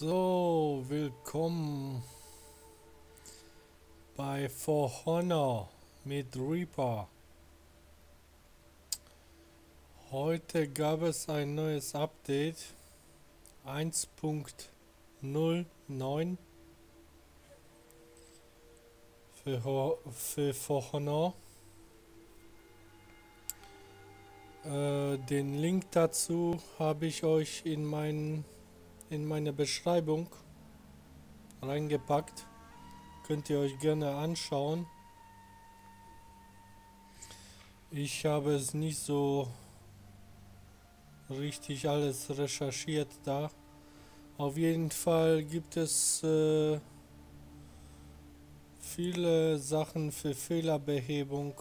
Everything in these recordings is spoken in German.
So, willkommen bei For Honor mit Reaper. Heute gab es ein neues Update 1.09 für, für For Honor. Äh, den Link dazu habe ich euch in meinen in meine Beschreibung reingepackt. Könnt ihr euch gerne anschauen. Ich habe es nicht so richtig alles recherchiert da. Auf jeden Fall gibt es äh, viele Sachen für Fehlerbehebung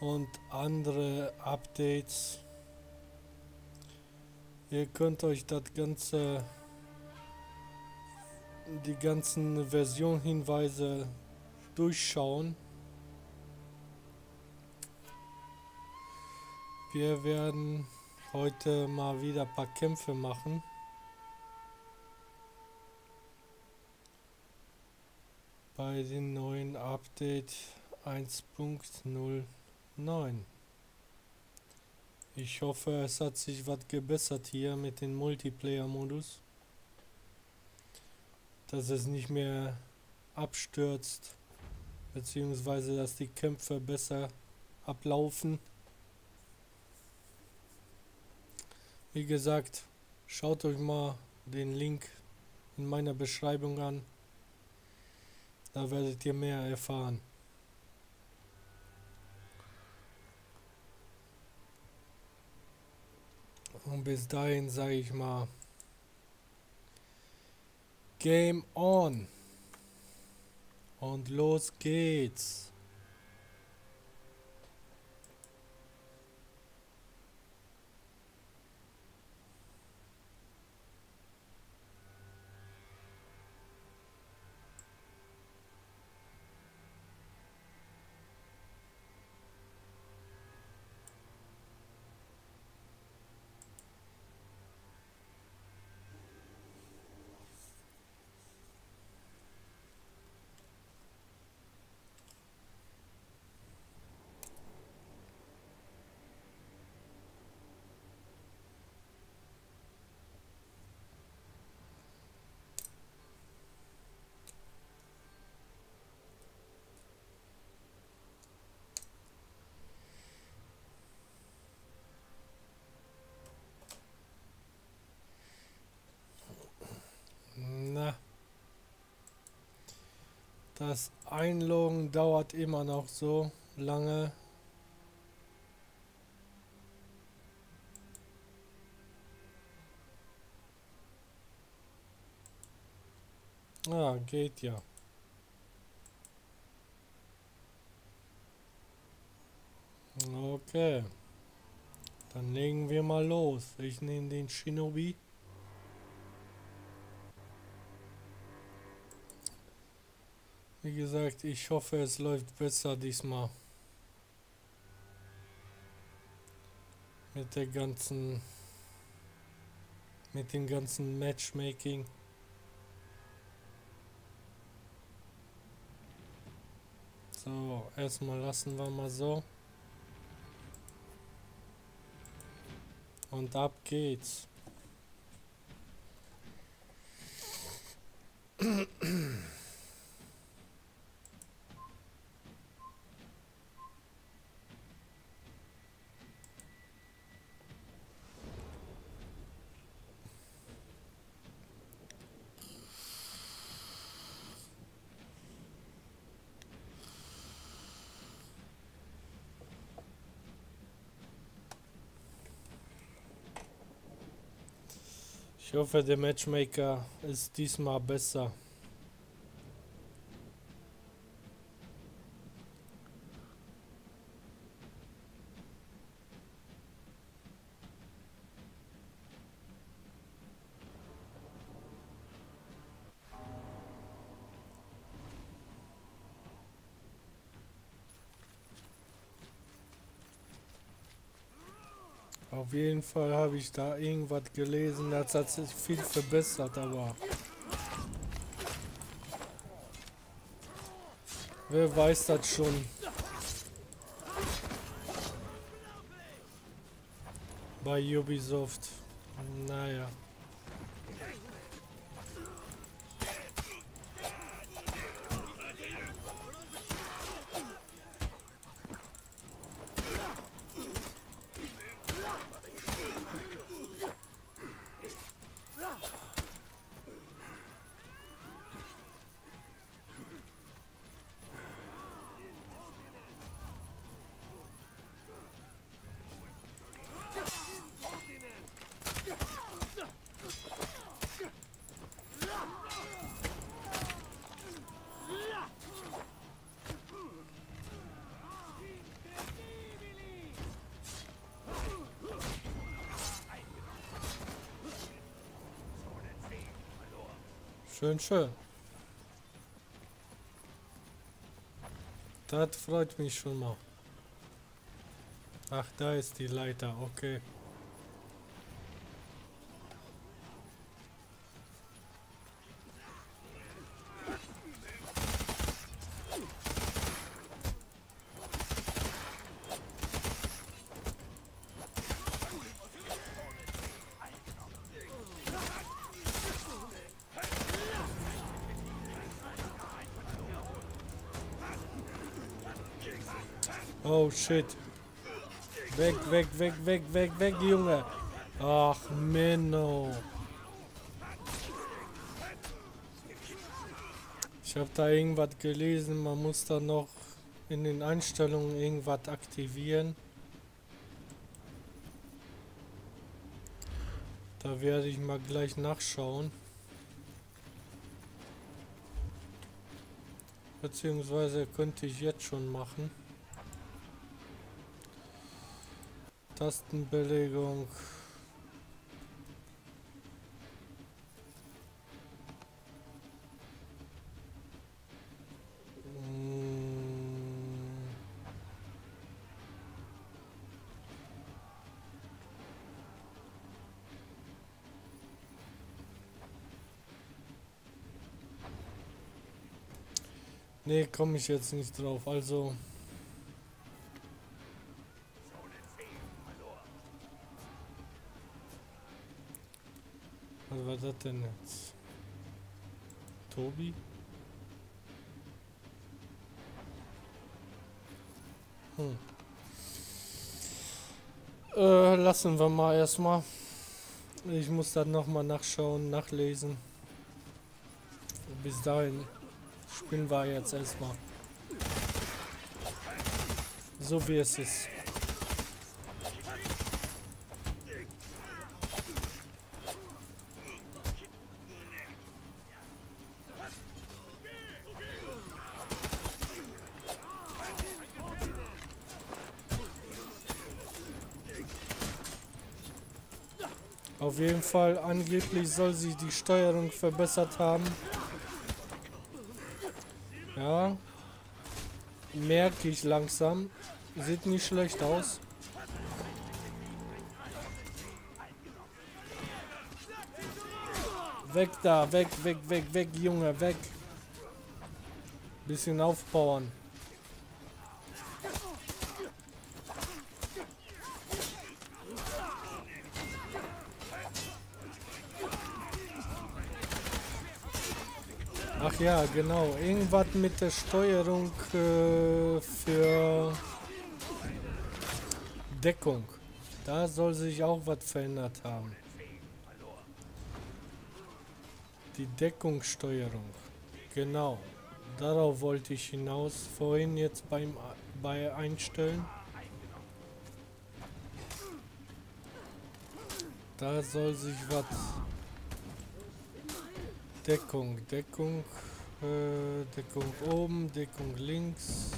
und andere Updates. Ihr könnt euch das ganze die ganzen Versionhinweise durchschauen. Wir werden heute mal wieder ein paar Kämpfe machen. Bei den neuen Update 1.09. Ich hoffe, es hat sich was gebessert hier mit dem Multiplayer-Modus. Dass es nicht mehr abstürzt, beziehungsweise dass die Kämpfe besser ablaufen. Wie gesagt, schaut euch mal den Link in meiner Beschreibung an. Da werdet ihr mehr erfahren. Und bis dahin sage ich mal Game on. Und los geht's. Das Einloggen dauert immer noch so lange. Ah, geht ja. Okay. Dann legen wir mal los. Ich nehme den Shinobi. Wie gesagt, ich hoffe, es läuft besser diesmal. Mit der ganzen... Mit dem ganzen Matchmaking. So, erstmal lassen wir mal so. Und ab geht's. Ich hoffe, der Matchmaker ist diesmal besser. Auf jeden Fall habe ich da irgendwas gelesen, das hat sich viel verbessert, aber... Wer weiß das schon? Bei Ubisoft. Naja. Schön, schön. Das freut mich schon mal. Ach, da ist die Leiter, okay. Shit. Weg, weg, weg, weg, weg, weg, Junge. Ach, Menno. Ich habe da irgendwas gelesen, man muss da noch in den Einstellungen irgendwas aktivieren. Da werde ich mal gleich nachschauen. Beziehungsweise könnte ich jetzt schon machen. Tastenbelegung. Nee, komme ich jetzt nicht drauf. Also denn jetzt? Tobi? Hm. Äh, lassen wir mal erstmal. Ich muss dann nochmal nachschauen, nachlesen. Bis dahin spielen wir jetzt erstmal. So wie es ist. Auf jeden Fall, angeblich soll sich die Steuerung verbessert haben. Ja. Merke ich langsam. Sieht nicht schlecht aus. Weg da, weg, weg, weg, weg, Junge, weg. Bisschen aufbauen. Ja, genau. Irgendwas mit der Steuerung äh, für Deckung. Da soll sich auch was verändert haben. Die Deckungssteuerung. Genau. Darauf wollte ich hinaus. Vorhin jetzt beim bei Einstellen. Da soll sich was Deckung, Deckung, äh, Deckung oben, Deckung links,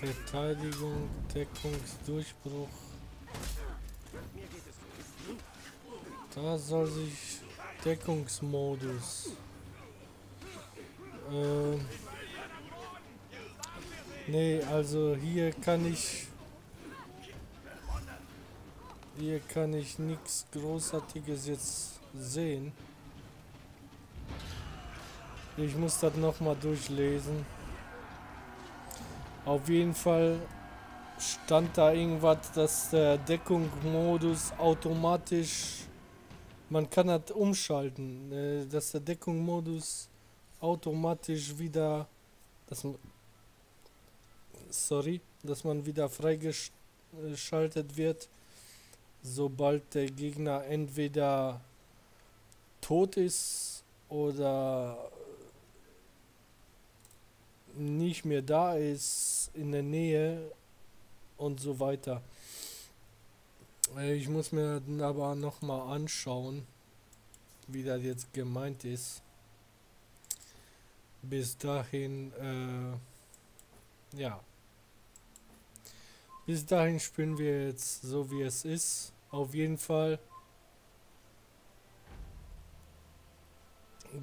Verteidigung, Deckungsdurchbruch. Da soll sich Deckungsmodus. Äh, nee, also hier kann ich hier kann ich nichts Großartiges jetzt sehen. Ich muss das nochmal durchlesen. Auf jeden Fall stand da irgendwas, dass der Deckungsmodus automatisch, man kann das umschalten, äh, dass der Deckungsmodus automatisch wieder, dass man, sorry, dass man wieder freigeschaltet wird, sobald der Gegner entweder tot ist oder nicht mehr da ist in der Nähe und so weiter. Äh, ich muss mir aber noch mal anschauen, wie das jetzt gemeint ist. Bis dahin, äh, ja. Bis dahin spielen wir jetzt so wie es ist. Auf jeden Fall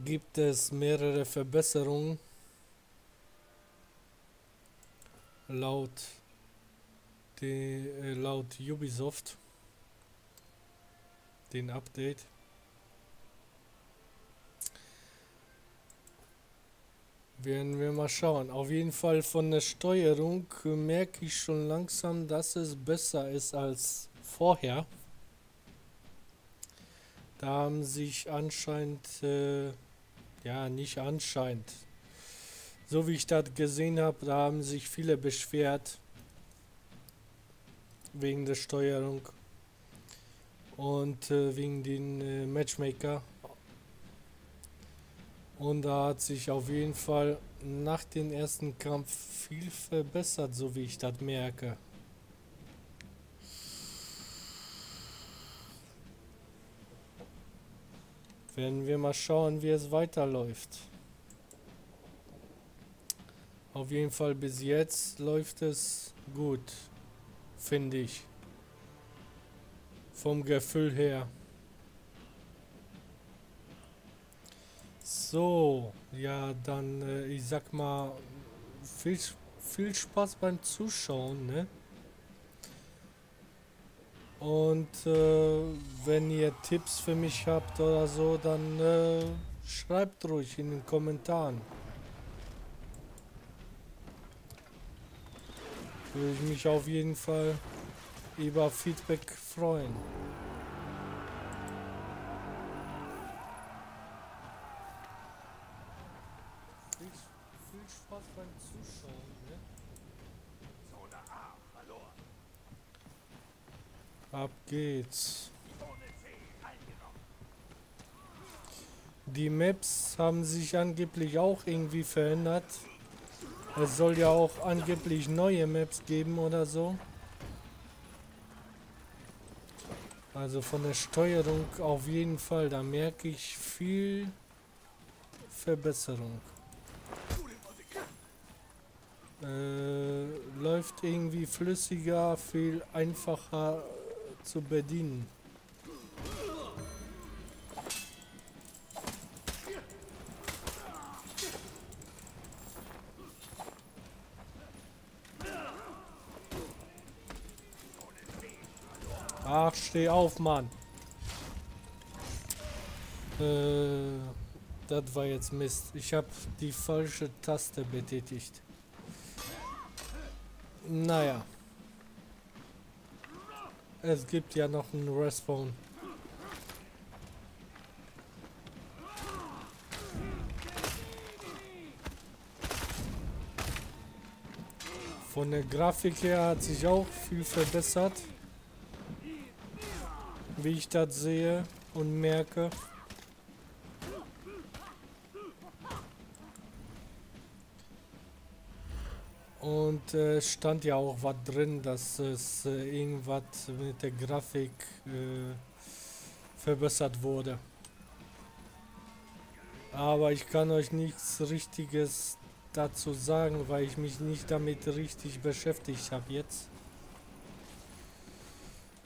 gibt es mehrere Verbesserungen laut die, äh, laut Ubisoft den Update. Werden wir mal schauen. Auf jeden Fall von der Steuerung merke ich schon langsam, dass es besser ist als vorher. Da haben sich anscheinend, äh, ja nicht anscheinend, so wie ich das gesehen habe, da haben sich viele beschwert wegen der Steuerung und äh, wegen den äh, Matchmaker. Und da hat sich auf jeden Fall nach dem ersten Kampf viel verbessert, so wie ich das merke. Werden wir mal schauen, wie es weiterläuft. Auf jeden Fall bis jetzt läuft es gut, finde ich. Vom Gefühl her. So, ja, dann, äh, ich sag mal, viel, viel Spaß beim Zuschauen, ne? Und äh, wenn ihr Tipps für mich habt oder so, dann äh, schreibt ruhig in den Kommentaren. Würde ich mich auf jeden Fall über Feedback freuen. Viel, Spaß beim Zuschauen. Ab geht's. Die Maps haben sich angeblich auch irgendwie verändert. Es soll ja auch angeblich neue Maps geben oder so. Also von der Steuerung auf jeden Fall, da merke ich viel Verbesserung. Äh, läuft irgendwie flüssiger, viel einfacher zu bedienen. Steh auf, Mann. Äh, das war jetzt Mist. Ich habe die falsche Taste betätigt. Naja. Es gibt ja noch einen Respawn. Von der Grafik her hat sich auch viel verbessert wie ich das sehe und merke. Und äh, stand ja auch was drin, dass es äh, irgendwas mit der Grafik äh, verbessert wurde. Aber ich kann euch nichts Richtiges dazu sagen, weil ich mich nicht damit richtig beschäftigt habe jetzt.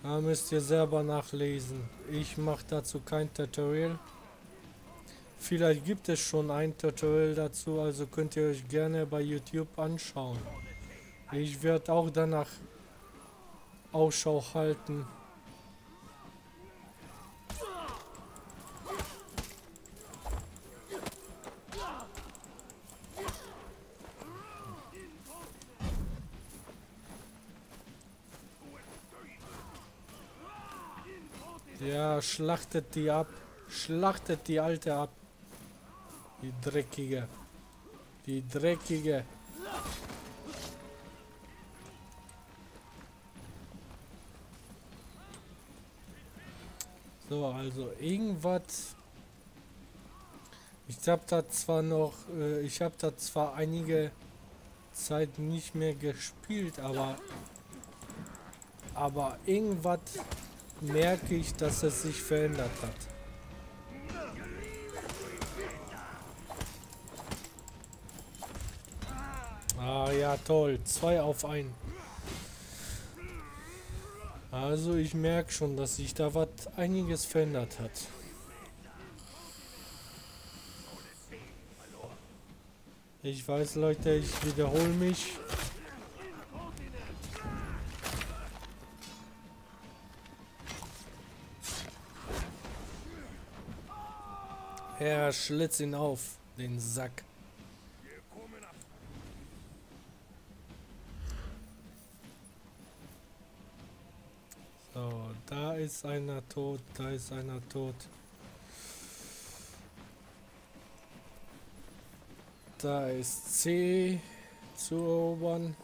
Da müsst ihr selber nachlesen. Ich mache dazu kein Tutorial. Vielleicht gibt es schon ein Tutorial dazu, also könnt ihr euch gerne bei YouTube anschauen. Ich werde auch danach Ausschau halten, Ja, schlachtet die ab. Schlachtet die alte ab. Die dreckige. Die dreckige. So, also irgendwas. Ich habe da zwar noch, äh, ich habe da zwar einige Zeit nicht mehr gespielt, aber aber irgendwas merke ich, dass es sich verändert hat. Ah ja, toll. Zwei auf ein. Also ich merke schon, dass sich da was einiges verändert hat. Ich weiß, Leute, ich wiederhole mich. Er schlitzt ihn auf, den Sack. So, da ist einer tot, da ist einer tot. Da ist C zu erobern.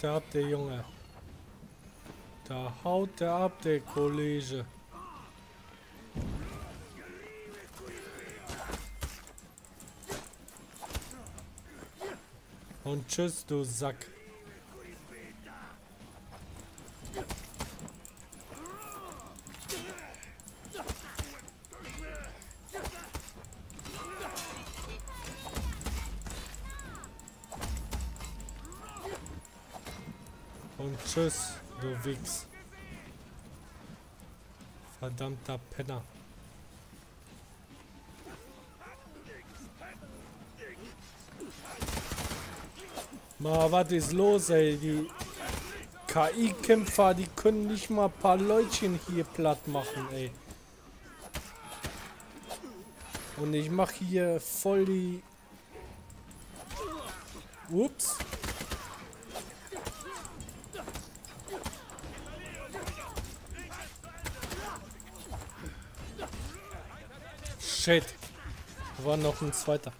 Haut er ab, der Junge. Da haut er ab, der Kollege. Und tschüss, du Sack. Tschüss, du Wichs. Verdammter Penner. Ma, was ist los, ey? Die KI-Kämpfer, die können nicht mal ein paar Leutchen hier platt machen, ey. Und ich mache hier voll die... Ups. Shit. War noch ein zweiter.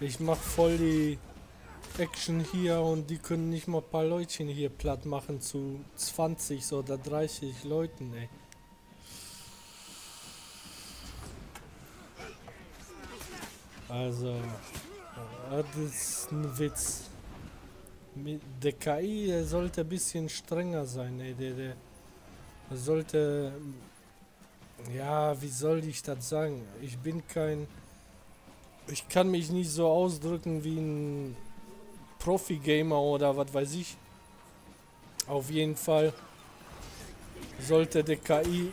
Ich mach voll die Action hier und die können nicht mal ein paar Leutchen hier platt machen zu 20 oder 30 Leuten, ey. Also, das ist ein Witz. Der KI, der sollte ein bisschen strenger sein, ey. Der, der sollte, ja, wie soll ich das sagen? Ich bin kein, ich kann mich nicht so ausdrücken wie ein Profi-Gamer oder was weiß ich. Auf jeden Fall sollte der KI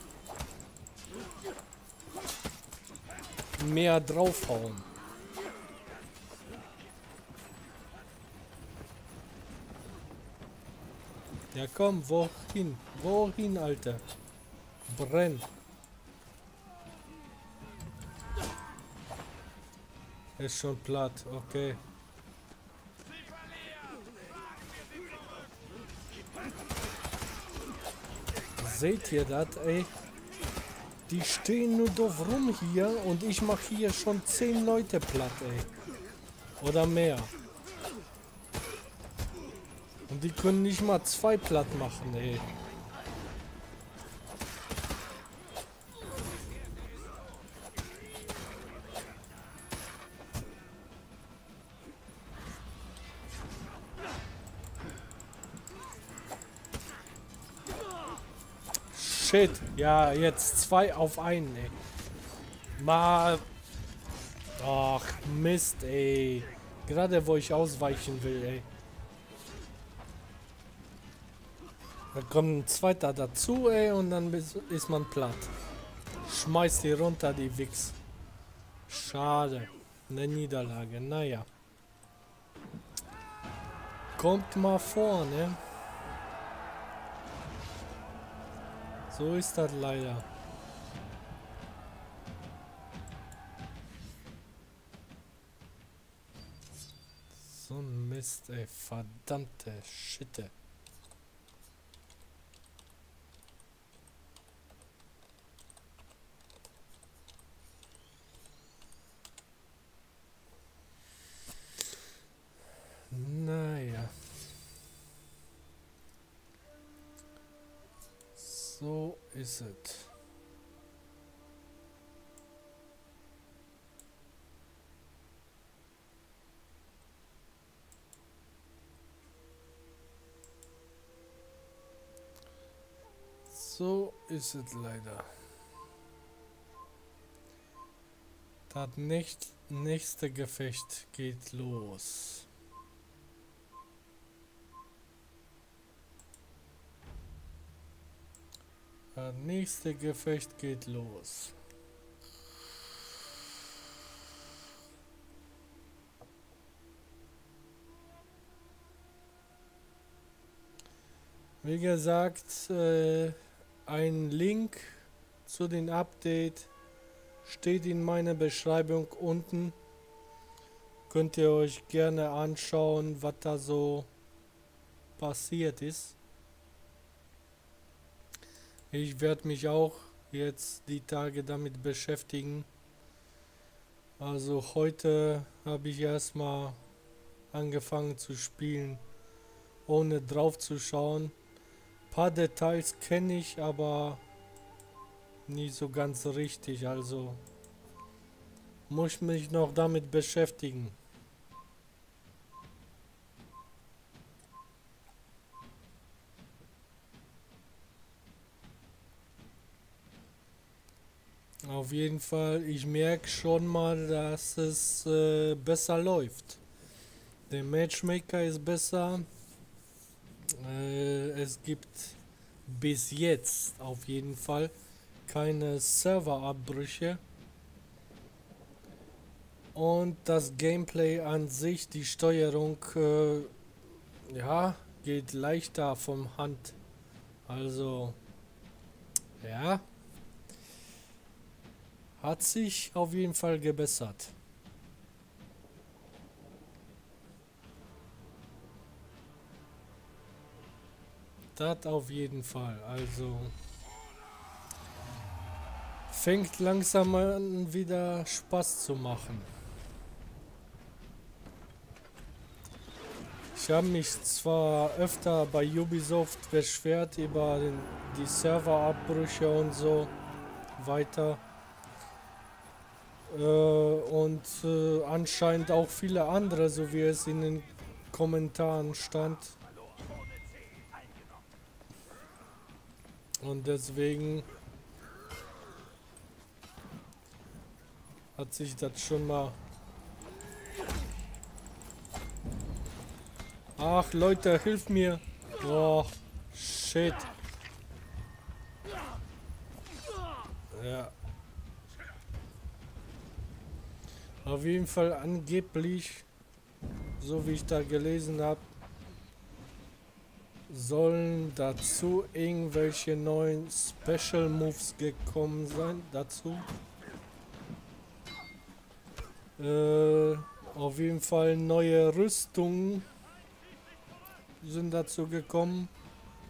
mehr draufhauen. Ja komm, wohin? Wohin, Alter? Brenn. Ist schon platt, okay. Seht ihr das, ey? Die stehen nur doof rum hier und ich mache hier schon zehn Leute platt, ey. Oder mehr. Und die können nicht mal zwei platt machen, ey. Shit. Ja, jetzt zwei auf einen, ey. Mal. Ach, Mist, ey. Gerade wo ich ausweichen will, ey. Da kommt ein zweiter dazu, ey, und dann ist man platt. Schmeißt die runter, die Wichs. Schade. Eine Niederlage, naja. Kommt mal vor, ne? So ist das leider. So ein Mist, ey. Verdammte Schitte. Naja. So ist es. So ist es leider. Das nächste Gefecht geht los. Das nächste Gefecht geht los. Wie gesagt, äh, ein Link zu den Update steht in meiner Beschreibung unten. Könnt ihr euch gerne anschauen, was da so passiert ist. Ich werde mich auch jetzt die Tage damit beschäftigen. Also heute habe ich erstmal angefangen zu spielen, ohne drauf zu schauen paar Details kenne ich, aber nie so ganz richtig. Also muss mich noch damit beschäftigen. Auf jeden Fall, ich merke schon mal, dass es äh, besser läuft. Der Matchmaker ist besser, äh, es gibt bis jetzt auf jeden Fall keine Serverabbrüche. Und das Gameplay an sich, die Steuerung, äh, ja, geht leichter vom Hand. Also, ja, hat sich auf jeden Fall gebessert. Das auf jeden Fall. Also fängt langsam an wieder Spaß zu machen. Ich habe mich zwar öfter bei Ubisoft beschwert über die Serverabbrüche und so weiter. Äh, und äh, anscheinend auch viele andere, so wie es in den Kommentaren stand. Und deswegen hat sich das schon mal... Ach Leute, hilf mir! Oh, shit. Ja. Auf jeden Fall angeblich, so wie ich da gelesen habe, sollen dazu irgendwelche neuen Special Moves gekommen sein dazu. Äh, auf jeden Fall neue Rüstungen sind dazu gekommen,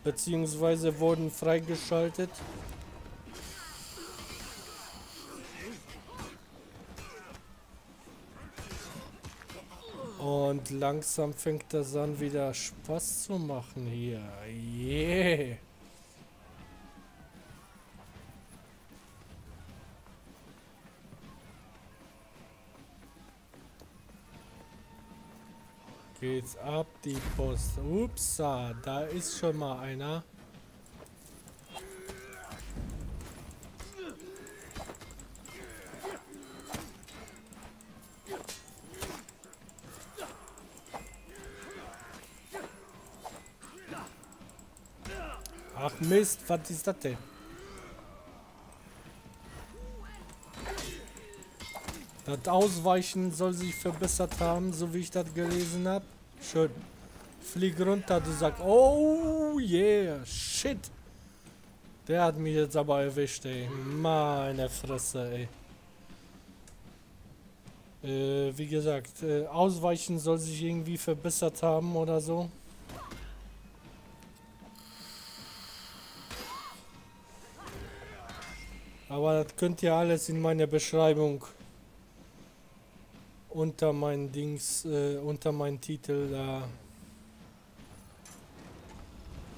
beziehungsweise wurden freigeschaltet. Und langsam fängt das an wieder Spaß zu machen hier. Yeah. Geht's ab, die Post. Upsa, da ist schon mal einer. Mist, was ist das denn? Das Ausweichen soll sich verbessert haben, so wie ich das gelesen habe. Schön. Flieg runter, du sagst, oh yeah, shit. Der hat mich jetzt aber erwischt, ey. Meine Fresse, ey. Äh, wie gesagt, äh, Ausweichen soll sich irgendwie verbessert haben oder so. Aber das könnt ihr alles in meiner Beschreibung unter meinen Dings, äh, unter meinen Titel da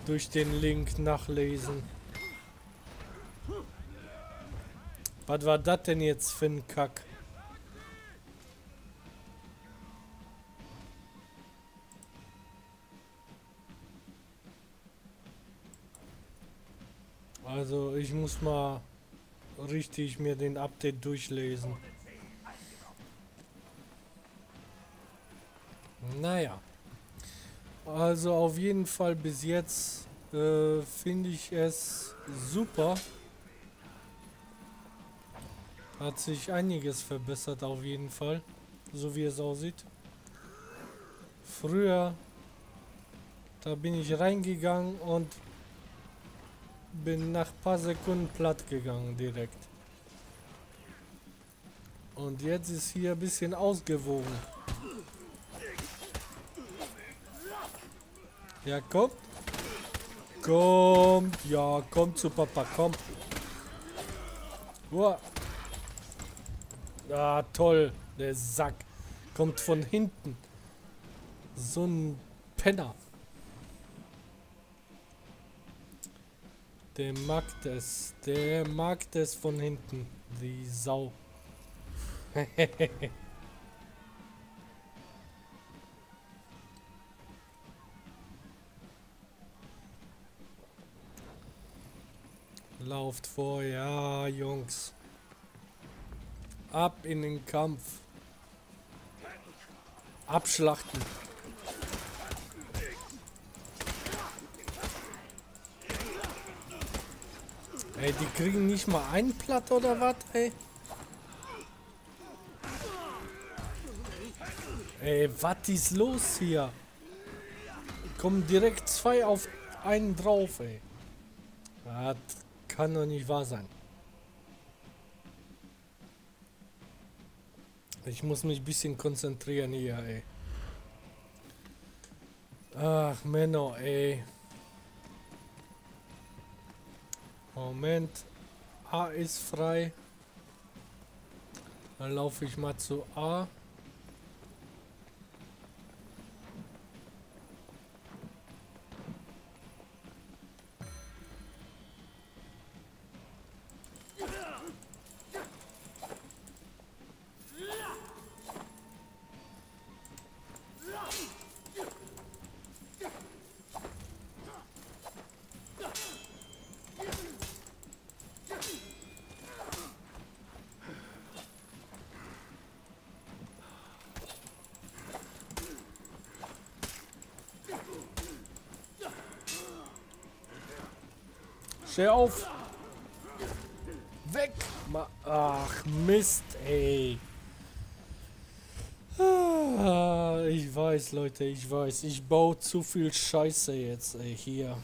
durch den Link nachlesen. Was war das denn jetzt für ein Kack? Also ich muss mal richtig mir den Update durchlesen. Naja. Also auf jeden Fall bis jetzt äh, finde ich es super. Hat sich einiges verbessert auf jeden Fall. So wie es aussieht. Früher, da bin ich reingegangen und bin nach paar Sekunden platt gegangen direkt. Und jetzt ist hier ein bisschen ausgewogen. Ja, kommt. Kommt. Ja, kommt zu Papa, komm. Uah. Ah, toll. Der Sack. Kommt von hinten. So ein Penner. Der mag das. Der mag das von hinten. Die Sau. Lauft vor, ja, Jungs. Ab in den Kampf. Abschlachten. Ey, die kriegen nicht mal ein Platt oder was, ey? Ey, was ist los hier? Kommen direkt zwei auf einen drauf, ey. Das kann doch nicht wahr sein. Ich muss mich ein bisschen konzentrieren hier, ey. Ach, Männer, ey. Moment. A ist frei. Dann laufe ich mal zu A. Steh auf. Weg. Ach, Mist, ey. Ah, ich weiß, Leute, ich weiß. Ich baue zu viel Scheiße jetzt, ey, hier.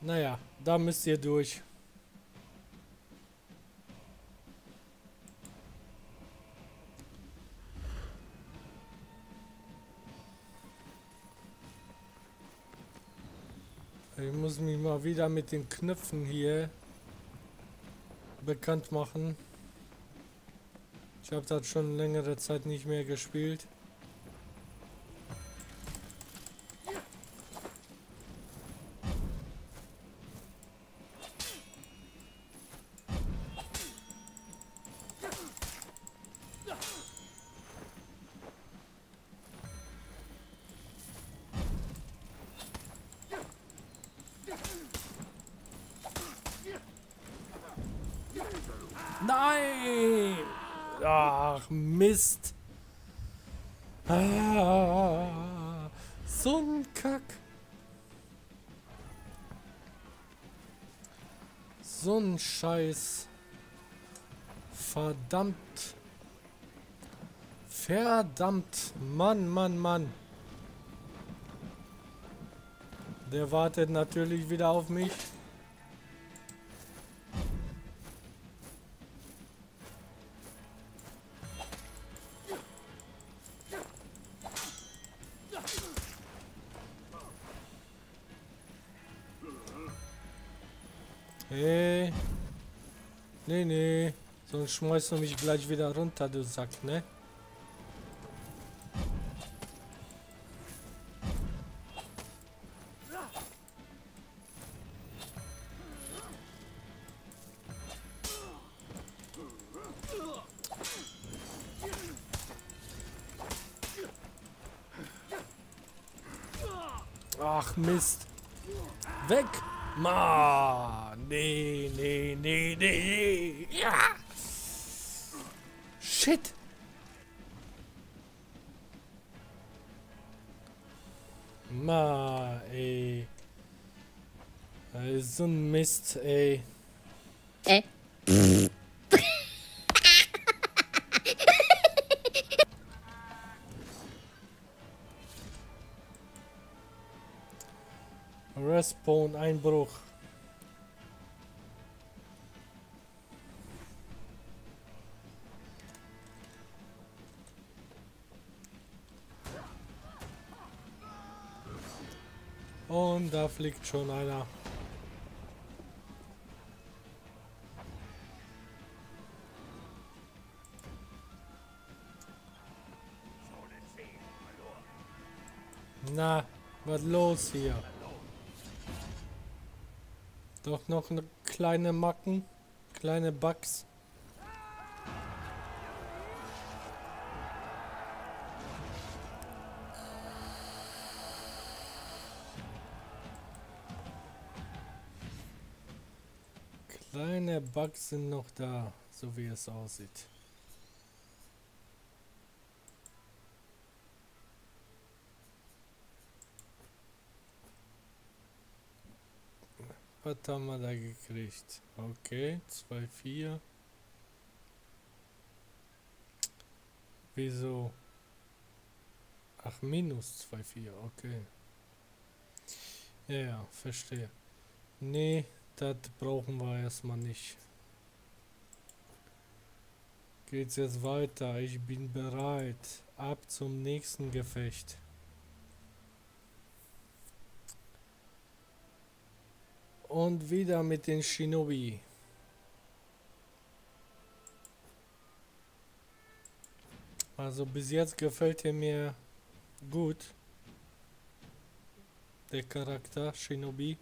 Naja, da müsst ihr durch. Wieder mit den Knöpfen hier bekannt machen. Ich habe das schon längere Zeit nicht mehr gespielt. Verdammt. Mann, Mann, Mann. der wartet natürlich wieder auf mich. Hey. Nee, nee. Sonst schmeißt du mich gleich wieder runter, du Sack, ne? Ach Mist. Weg! Ma! Nee, nee, nee, nee. Ja! Shit! Ma, ey. Das ist so ein Mist, ey. Respawn Einbruch. Und da fliegt schon einer. Na, was los hier? Doch noch eine kleine Macken, kleine Bugs. Kleine Bugs sind noch da, so wie es aussieht. Was haben wir da gekriegt? Okay, 2, 4. Wieso? Ach, minus 2, 4, okay. Ja, ja, verstehe. Nee, das brauchen wir erstmal nicht. Geht's jetzt weiter? Ich bin bereit. Ab zum nächsten Gefecht. Und wieder mit den Shinobi. Also bis jetzt gefällt er mir gut. Der Charakter Shinobi.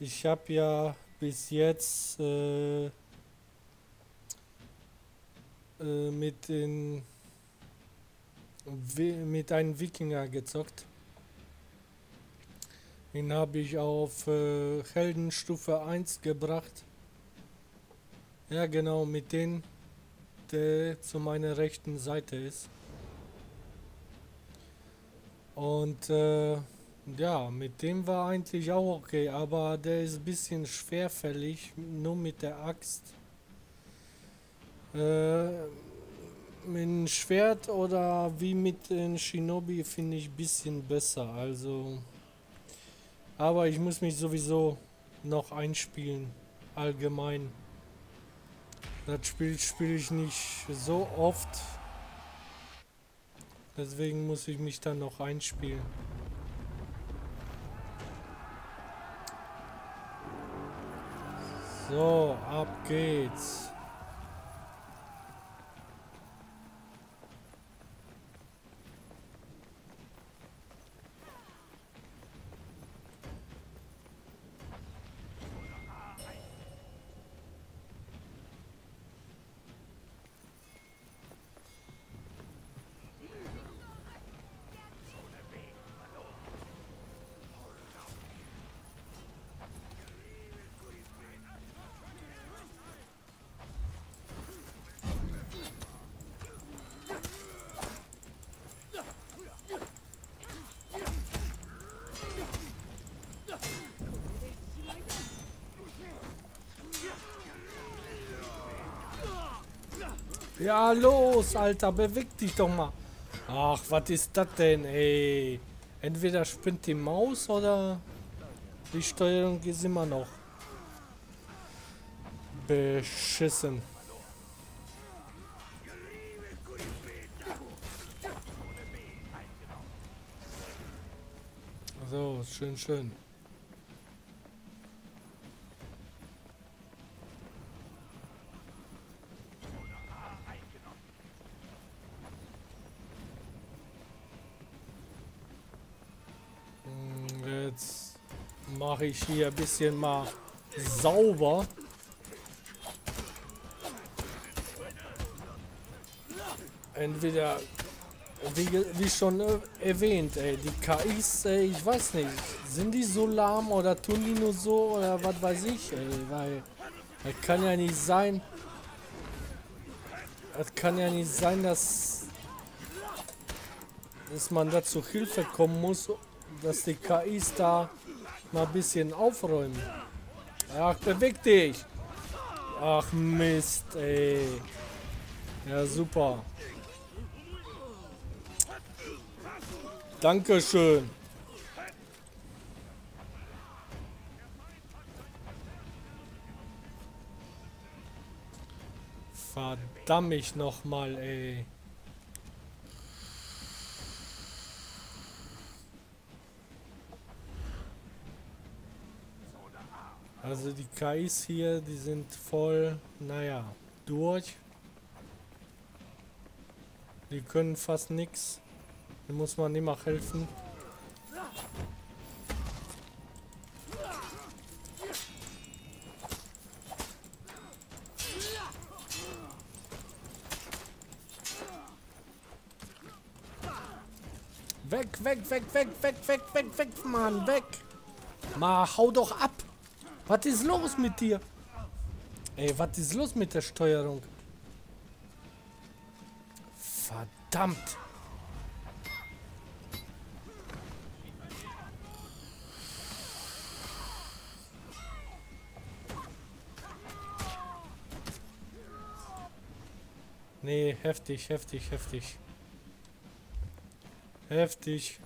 Ich habe ja bis jetzt äh, äh, mit den mit einem Wikinger gezockt. Den habe ich auf äh, Heldenstufe 1 gebracht. Ja genau, mit dem, der zu meiner rechten Seite ist. Und äh, ja, mit dem war eigentlich auch okay, aber der ist ein bisschen schwerfällig, nur mit der Axt. Äh, mit dem Schwert oder wie mit den Shinobi finde ich ein bisschen besser. Also, aber ich muss mich sowieso noch einspielen, allgemein. Das Spiel spiele ich nicht so oft. Deswegen muss ich mich dann noch einspielen. So, ab geht's. Ja, los, Alter, beweg dich doch mal. Ach, was ist das denn, ey? Entweder spinnt die Maus oder die Steuerung ist immer noch beschissen. So, schön, schön. Hm, jetzt mache ich hier ein bisschen mal sauber. Entweder wie, wie schon äh, erwähnt, ey, die KIs, ey, ich weiß nicht, sind die so lahm oder tun die nur so oder was weiß ich, ey, weil es kann ja nicht sein, es kann ja nicht sein, dass, dass man da zu Hilfe kommen muss, dass die KIs da mal ein bisschen aufräumen. Ach, beweg dich! Ach Mist, ey. Ja, super. Dankeschön. Verdammt ich noch mal, ey. Also die KIs hier, die sind voll, naja, durch. Die können fast nichts. Dem muss man immer helfen. Weg, weg, weg, weg, weg, weg, weg, weg, Mann, weg. Ma, hau doch ab. Was ist los mit dir? Ey, was ist los mit der Steuerung? Verdammt. Nee, heftig, heftig, heftig. Heftig.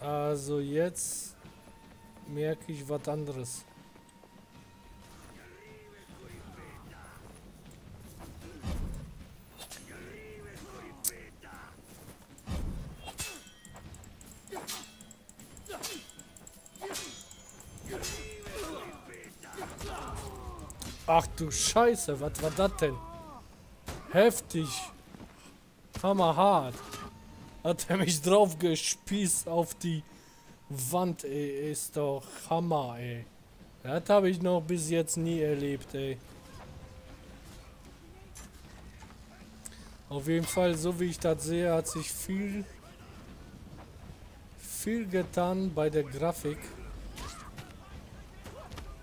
Also jetzt merke ich was anderes. Ach du Scheiße, was war das denn? Heftig. Hammerhart. Hat er mich drauf gespießt auf die Wand, ey. Ist doch Hammer, ey. Das habe ich noch bis jetzt nie erlebt, ey. Auf jeden Fall, so wie ich das sehe, hat sich viel, viel getan bei der Grafik.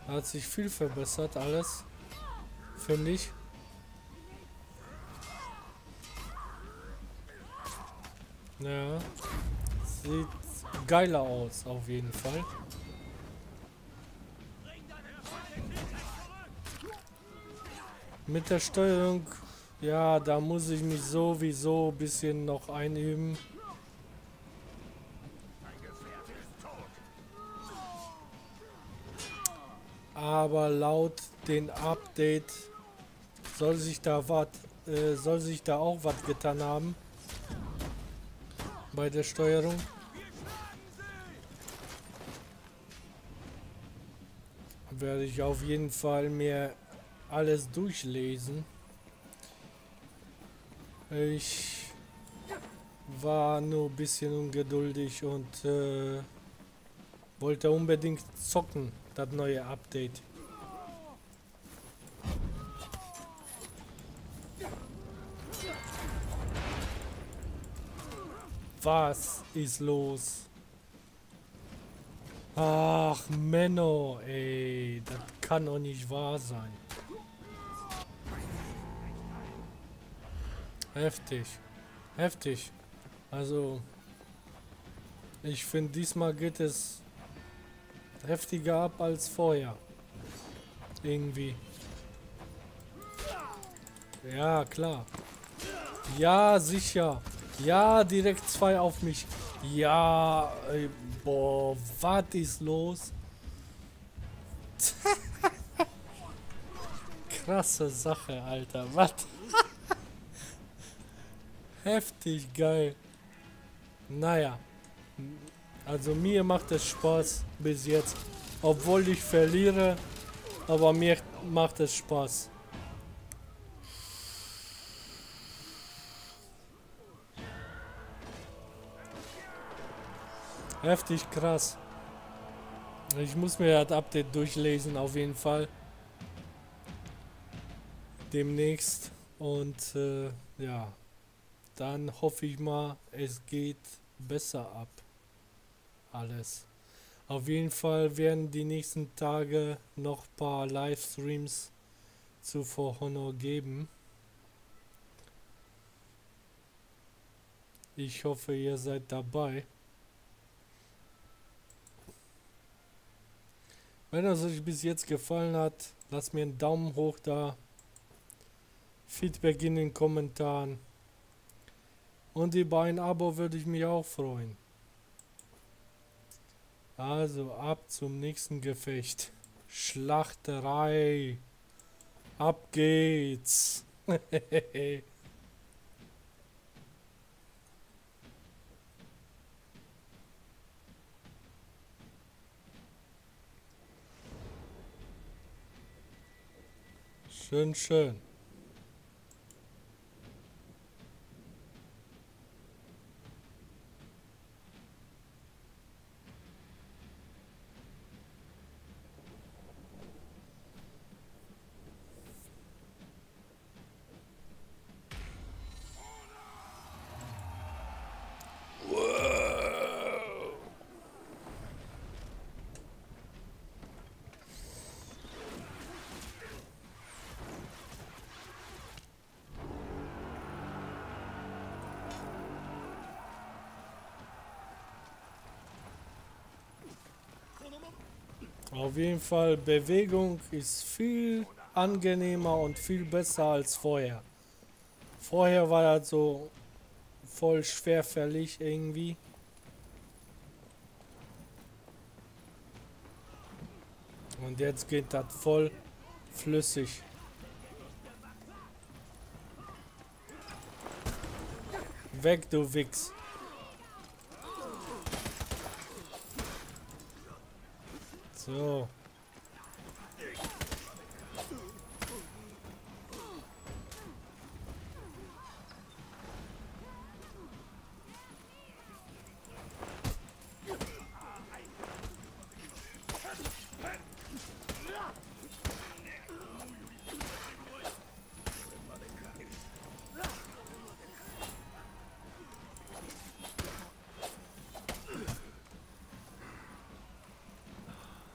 Hat sich viel verbessert, alles finde ich. Ja, sieht geiler aus, auf jeden Fall. Mit der Steuerung, ja, da muss ich mich sowieso ein bisschen noch einüben. Aber laut den Update soll sich da was, äh, soll sich da auch was getan haben bei der Steuerung. Werde ich auf jeden Fall mir alles durchlesen. Ich war nur ein bisschen ungeduldig und äh, wollte unbedingt zocken, das neue Update. Was ist los? Ach, Menno, ey. Das kann doch nicht wahr sein. Heftig. Heftig. Also, ich finde, diesmal geht es heftiger ab als vorher. Irgendwie. Ja, klar. Ja, sicher. Ja, direkt zwei auf mich. Ja, ey, boah, was ist los? Krasse Sache, Alter. Was? Heftig geil. Naja. Also mir macht es Spaß bis jetzt. Obwohl ich verliere. Aber mir macht es Spaß. Heftig krass. Ich muss mir das Update durchlesen, auf jeden Fall. Demnächst. Und äh, ja, dann hoffe ich mal, es geht besser ab. Alles. Auf jeden Fall werden die nächsten Tage noch ein paar Livestreams zu For Honor geben. Ich hoffe, ihr seid dabei. Wenn es euch bis jetzt gefallen hat, lasst mir einen Daumen hoch da. Feedback in den Kommentaren. Und über ein Abo würde ich mich auch freuen. Also ab zum nächsten Gefecht. Schlachterei. Ab geht's. Schön, schön. Auf jeden Fall, Bewegung ist viel angenehmer und viel besser als vorher. Vorher war das so voll schwerfällig irgendwie. Und jetzt geht das voll flüssig. Weg, du Wichs. so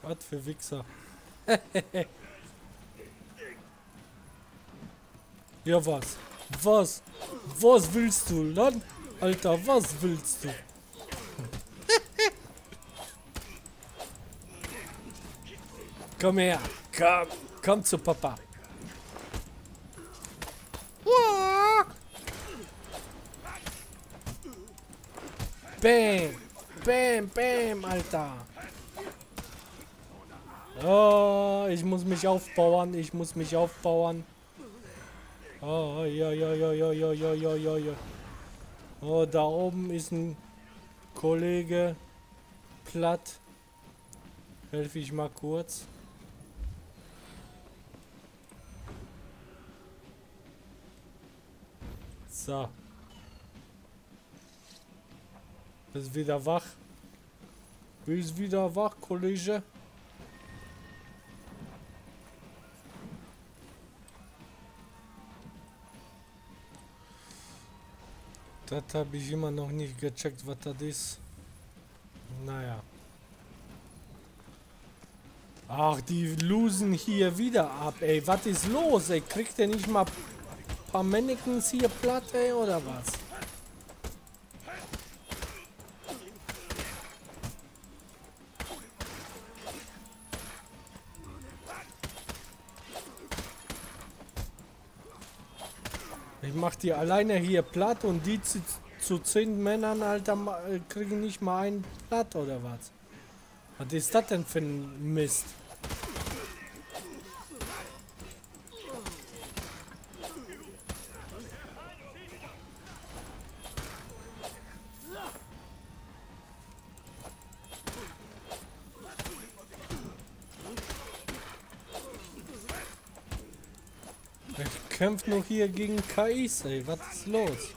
Was für Wichser. ja, was? Was? Was willst du, Land? Alter, was willst du? komm her. Komm. Komm zu Papa. Bam. Bam, bam, Alter. Oh, ich muss mich aufbauen, ich muss mich aufbauen. Oh, ja, ja, ja, ja, ja, ja, ja, ja, ja. Oh, da oben ist ein Kollege platt. Helfe ich mal kurz. So. Bist wieder wach. Bist wieder wach, Kollege. Das habe ich immer noch nicht gecheckt, was das ist. Naja. Ach, die losen hier wieder ab, ey. Was ist los, ey? Kriegt der nicht mal ein paar Mannequins hier platt, ey, oder was? Ich mach die alleine hier platt und die zu, zu zehn Männern, Alter, äh, kriegen nicht mal einen platt oder was? Was ist das denn für ein Mist? Kämpfe nur hier gegen KIs, ey. Was ist los?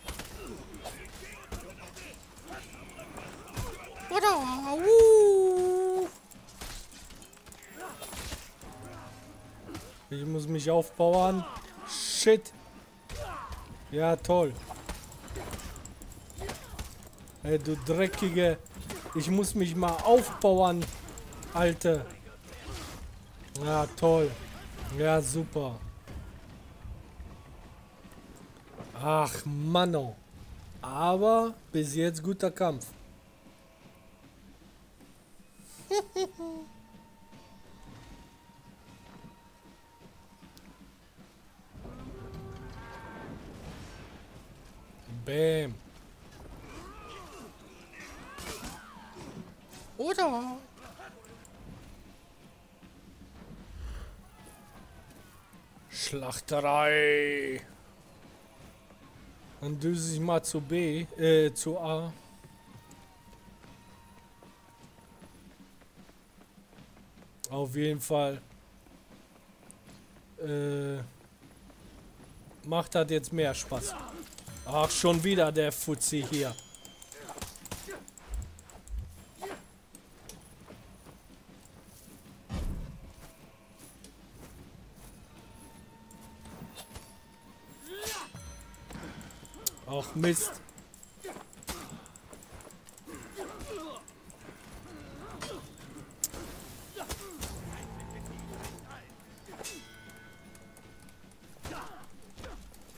Ich muss mich aufbauen. Shit. Ja, toll. Ey, du dreckige. Ich muss mich mal aufbauen, Alter. Ja, toll. Ja, super. Ach, Manno. Aber bis jetzt guter Kampf. Bam. Oder? Schlachterei. Dann düse ich mal zu B, äh, zu A. Auf jeden Fall. Äh, macht das jetzt mehr Spaß. Ach, schon wieder der Fuzzi hier. Mist.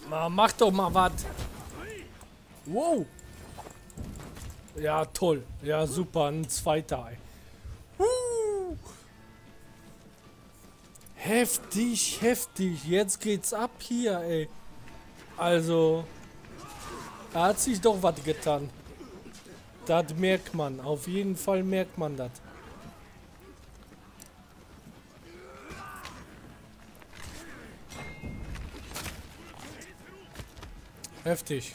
Ma, mach doch mal was. Wow. Ja, toll. Ja, super. Ein zweiter. Uh. Heftig, heftig. Jetzt geht's ab hier, ey. Also, da hat sich doch was getan. Das merkt man. Auf jeden Fall merkt man das. Heftig.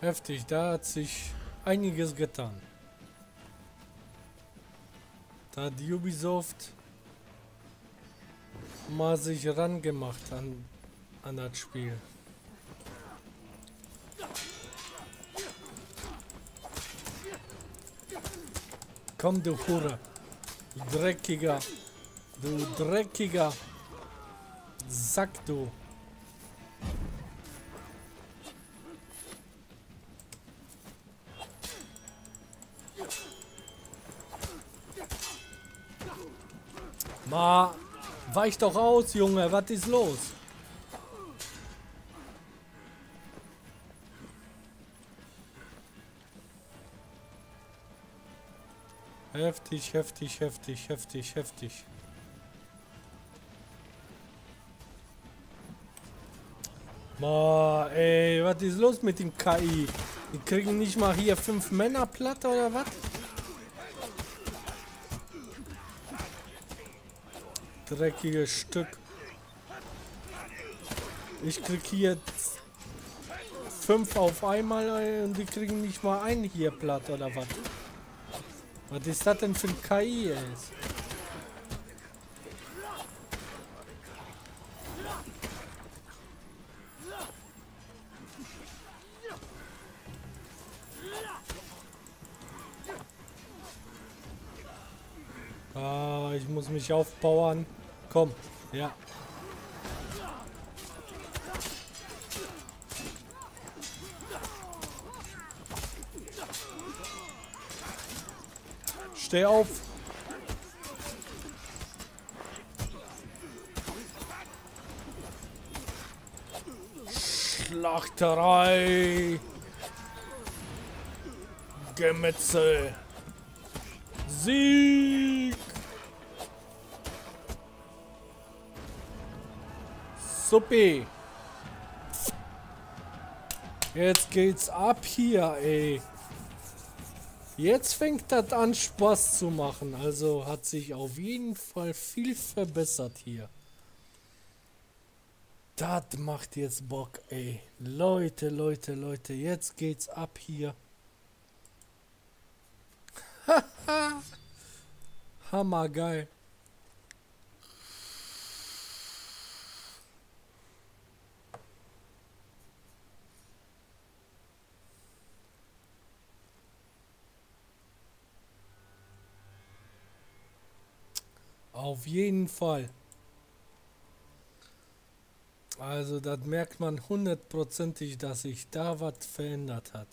Heftig, da hat sich einiges getan. Da hat Ubisoft mal sich rangemacht an, an das Spiel. Komm, du Hure. Dreckiger. Du dreckiger. Sack, du. Ma, weich doch aus, Junge. Was ist los? Heftig, heftig, heftig, heftig, heftig. Ma, ey, was ist los mit dem KI? Die kriegen nicht mal hier fünf Männer platt oder was? Dreckiges Stück. Ich krieg hier fünf auf einmal und die kriegen nicht mal einen hier platt oder was? Was ist das denn für ein KI, ey? Ah, ich muss mich aufpowern. Komm, ja. Steh auf. Schlachterei. Gemetzel. Sieg. Supi. Jetzt geht's ab hier, ey. Jetzt fängt das an Spaß zu machen. Also hat sich auf jeden Fall viel verbessert hier. Das macht jetzt Bock, ey. Leute, Leute, Leute, jetzt geht's ab hier. Hammergeil. Auf jeden Fall. Also das merkt man hundertprozentig, dass sich da was verändert hat.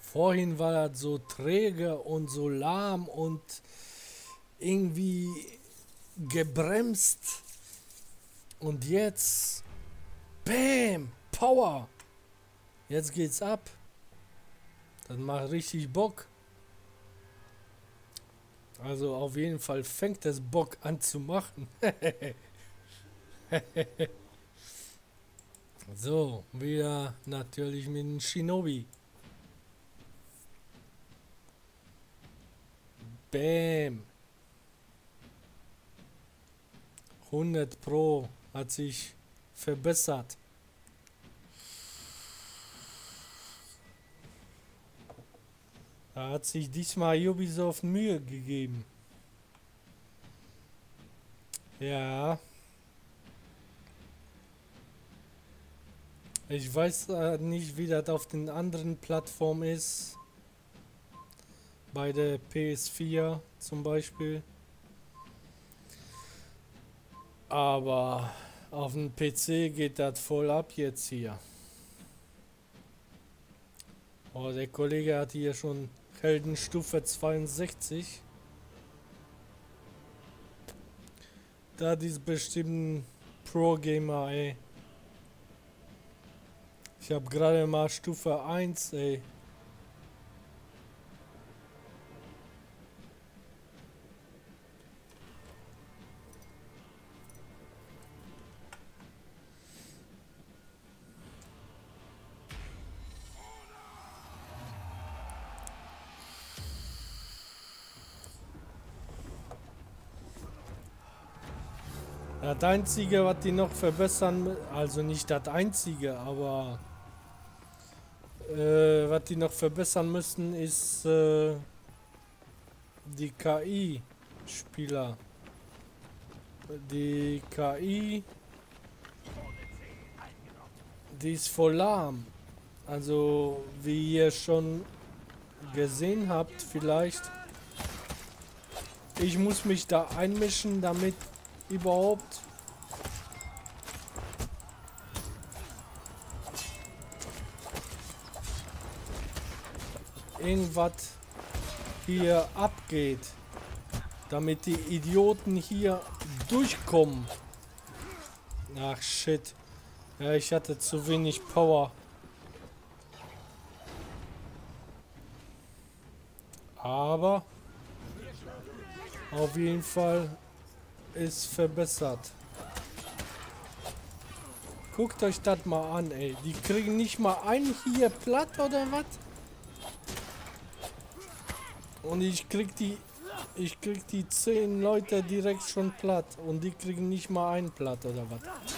Vorhin war das so träge und so lahm und irgendwie gebremst. Und jetzt, Bam, Power. Jetzt geht's ab. Das macht richtig Bock. Also auf jeden Fall fängt es Bock an zu machen. so, wieder natürlich mit dem Shinobi. Bam. 100 Pro hat sich verbessert. Da hat sich diesmal Ubisoft Mühe gegeben. Ja. Ich weiß äh, nicht, wie das auf den anderen Plattformen ist. Bei der PS4 zum Beispiel. Aber auf dem PC geht das voll ab jetzt hier. Oh, der Kollege hat hier schon Heldenstufe 62. Da ist bestimmt Pro-Gamer, ey. Ich habe gerade mal Stufe 1, ey. Das einzige, was die noch verbessern, also nicht das einzige, aber äh, was die noch verbessern müssen, ist äh, die KI-Spieler. Die KI, die ist voll lahm. Also wie ihr schon gesehen habt, vielleicht. Ich muss mich da einmischen, damit überhaupt? Irgendwas hier abgeht, damit die Idioten hier durchkommen. Ach shit. Ja, ich hatte zu wenig Power. Aber auf jeden Fall ist verbessert. Guckt euch das mal an, ey. Die kriegen nicht mal einen hier platt oder was? Und ich krieg die ich krieg die zehn Leute direkt schon platt und die kriegen nicht mal einen platt oder was?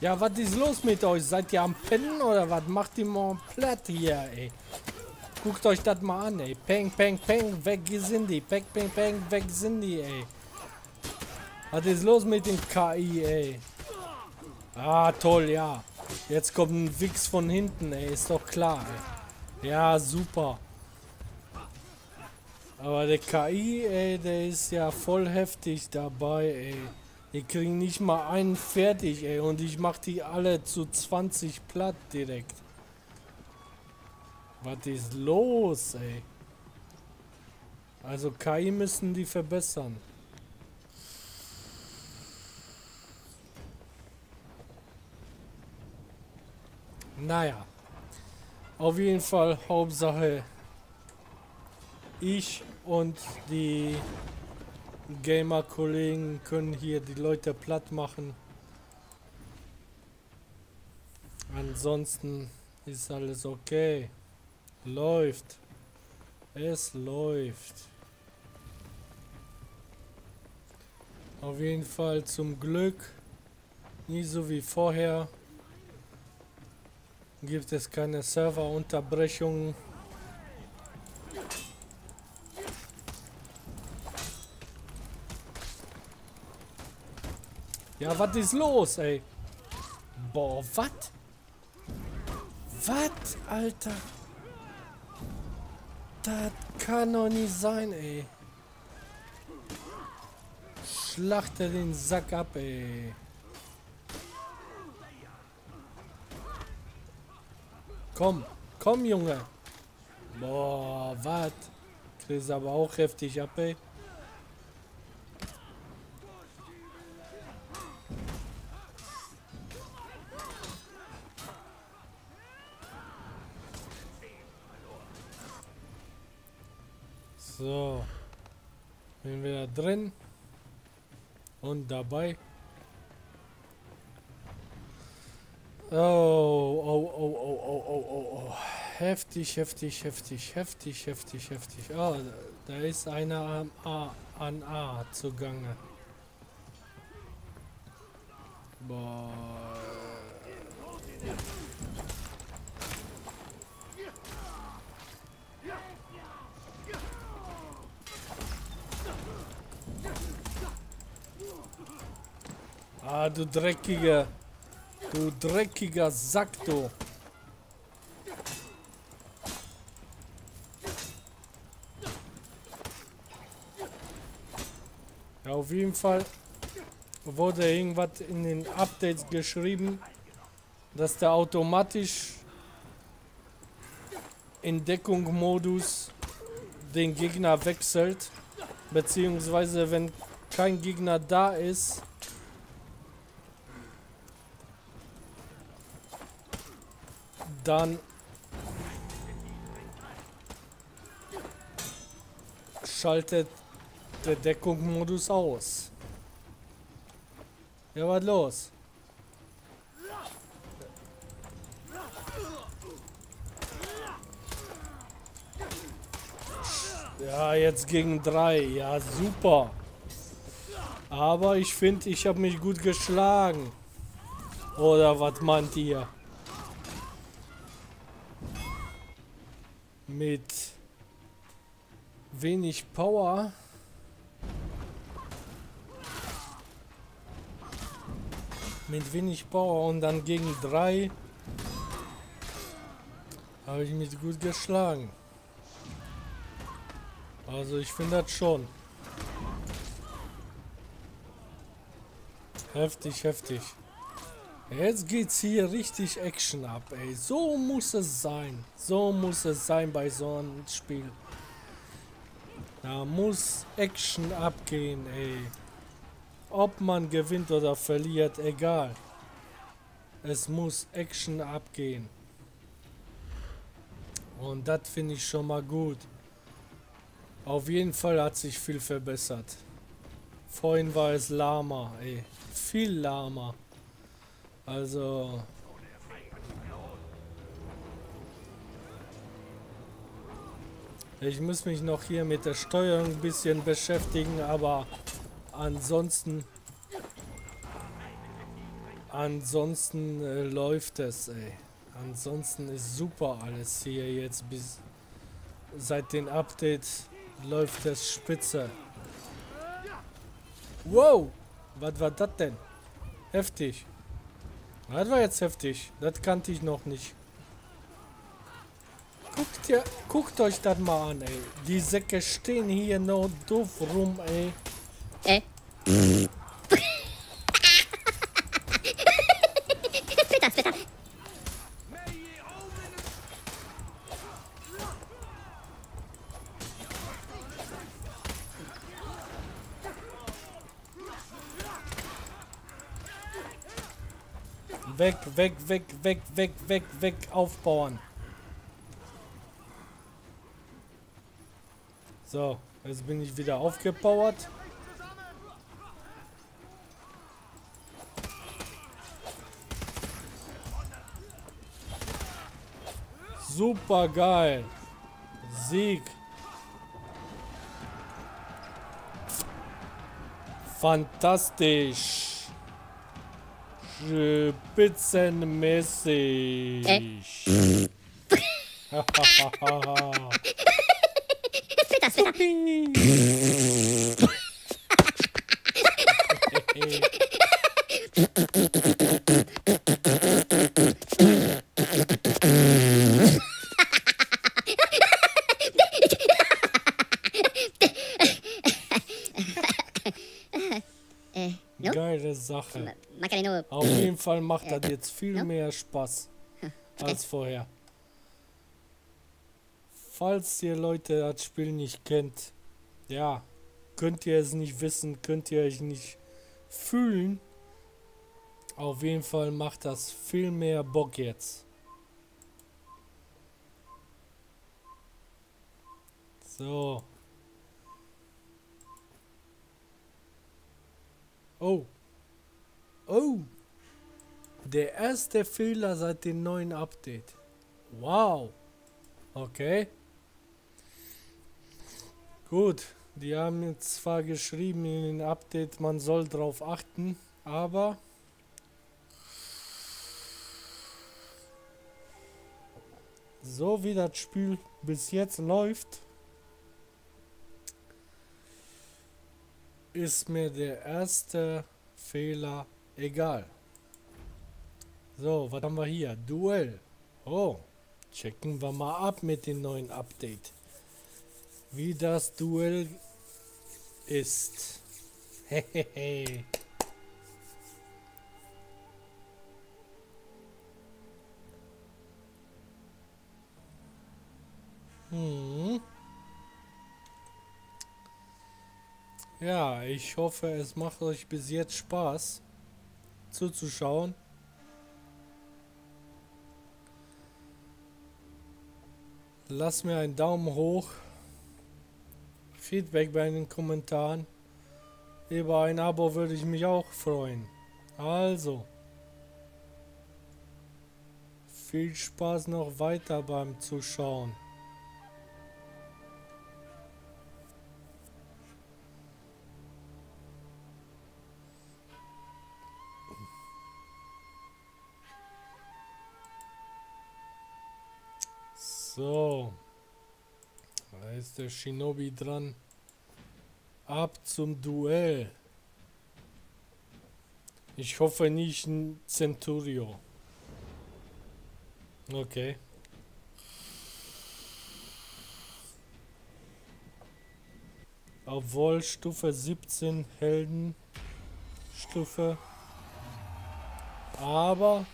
Ja, was ist los mit euch? Seid ihr am Pennen oder was? Macht ihr mal platt hier, ey? Guckt euch das mal an, ey. Peng, peng, peng, weg sind die. Peng, peng, peng, weg sind die, ey. Was ist los mit dem KI, ey? Ah, toll, ja. Jetzt kommt ein Wix von hinten, ey. Ist doch klar, ey. Ja, super. Aber der KI, ey, der ist ja voll heftig dabei, ey. Die kriegen nicht mal einen fertig, ey. Und ich mach die alle zu 20 platt direkt. Was ist los, ey? Also KI müssen die verbessern. Naja. Auf jeden Fall Hauptsache ich und die Gamer-Kollegen können hier die Leute platt machen. Ansonsten ist alles okay. Läuft. Es läuft. Auf jeden Fall zum Glück. Nie so wie vorher. Gibt es keine Serverunterbrechungen. Ja, was ist los, ey? Boah, was? Was, Alter? Das kann doch nicht sein, ey. Schlachte den Sack ab, ey. Komm, komm, Junge. Boah, was? Kriegst aber auch heftig ab, ey. Drin. Und dabei. Oh, oh, oh, oh, oh, oh, oh, oh. Heftig, heftig, heftig, heftig, heftig, heftig. Oh, da ist einer am A, an A zugange. Boah. Ah, du dreckiger. Du dreckiger Sack, du. Ja, auf jeden Fall wurde irgendwas in den Updates geschrieben, dass der automatisch in Deckung-Modus den Gegner wechselt, beziehungsweise wenn kein Gegner da ist, dann schaltet der Deckungsmodus aus. Ja, was los? Ja, jetzt gegen drei. Ja, super. Aber ich finde, ich habe mich gut geschlagen. Oder was meint ihr? Mit wenig Power. Mit wenig Power und dann gegen drei habe ich mich gut geschlagen. Also ich finde das schon. Heftig, heftig. Jetzt geht's hier richtig Action ab, ey. So muss es sein. So muss es sein bei so einem Spiel. Da muss Action abgehen, ey. Ob man gewinnt oder verliert, egal. Es muss Action abgehen. Und das finde ich schon mal gut. Auf jeden Fall hat sich viel verbessert. Vorhin war es Lama, ey. Viel Lama. Also... Ich muss mich noch hier mit der Steuerung ein bisschen beschäftigen, aber ansonsten... Ansonsten äh, läuft es, ey. Ansonsten ist super alles hier jetzt bis... Seit den Updates läuft es spitze. Wow! Was war das denn? Heftig. Das war jetzt heftig. Das kannte ich noch nicht. Guckt, ihr, guckt euch das mal an, ey. Die Säcke stehen hier noch doof rum, ey. Äh. Weg, weg, weg, weg, weg, weg, aufbauen. So, jetzt bin ich wieder aufgepowert. Super geil. Sieg. Fantastisch. Je petsen message. Spyta, spyta. Fall macht das jetzt viel mehr Spaß als vorher. Falls ihr Leute das Spiel nicht kennt, ja, könnt ihr es nicht wissen, könnt ihr euch nicht fühlen. Auf jeden Fall macht das viel mehr Bock jetzt. So. Oh. Oh. Der erste Fehler seit dem neuen Update. Wow. Okay. Gut. Die haben jetzt zwar geschrieben in den Update, man soll drauf achten, aber so wie das Spiel bis jetzt läuft, ist mir der erste Fehler egal. So, was haben wir hier? Duell. Oh, checken wir mal ab mit dem neuen Update. Wie das Duell ist. Hehehe. hm. Ja, ich hoffe, es macht euch bis jetzt Spaß zuzuschauen. Lasst mir einen Daumen hoch. Feedback bei den Kommentaren. Über ein Abo würde ich mich auch freuen. Also. Viel Spaß noch weiter beim Zuschauen. So. Da ist der Shinobi dran. Ab zum Duell. Ich hoffe nicht ein Centurio. Okay. Obwohl Stufe 17 Helden Stufe. Aber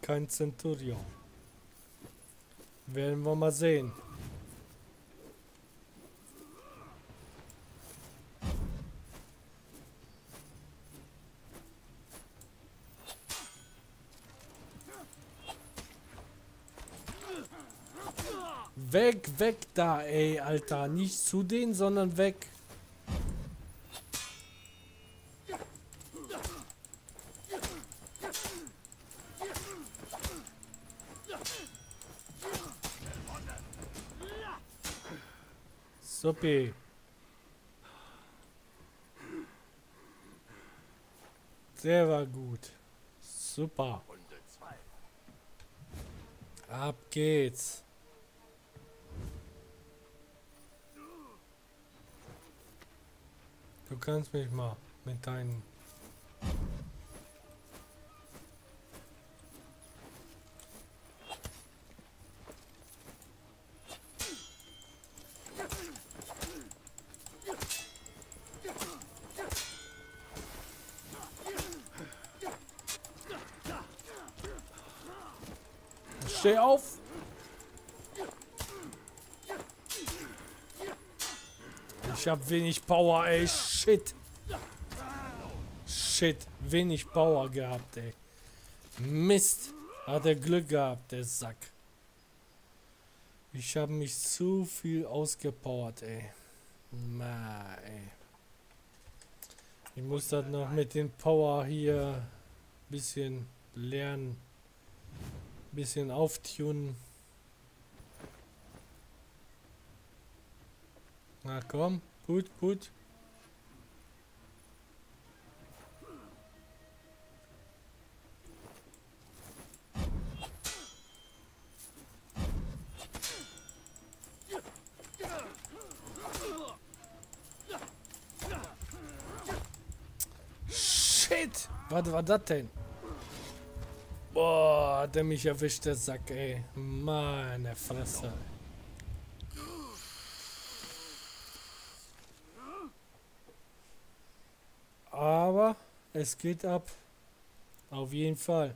kein Centurion. Werden wir mal sehen. Weg, weg da, ey, Alter. Nicht zu denen, sondern weg. Supi. Der war gut. Super. Ab geht's. Du kannst mich mal mit deinen Steh auf! Ich hab wenig Power, ey. Shit. Shit. Wenig Power gehabt, ey. Mist. Hat er Glück gehabt, der Sack. Ich habe mich zu viel ausgepowert, ey. Ma, ey. Ich muss das noch mit den Power hier bisschen lernen. Bisschen auftunen. Na komm, gut, gut. Shit! Was war das denn? Boah, hat er mich erwischt, der Sack, ey. Meine Fresse. Aber es geht ab. Auf jeden Fall.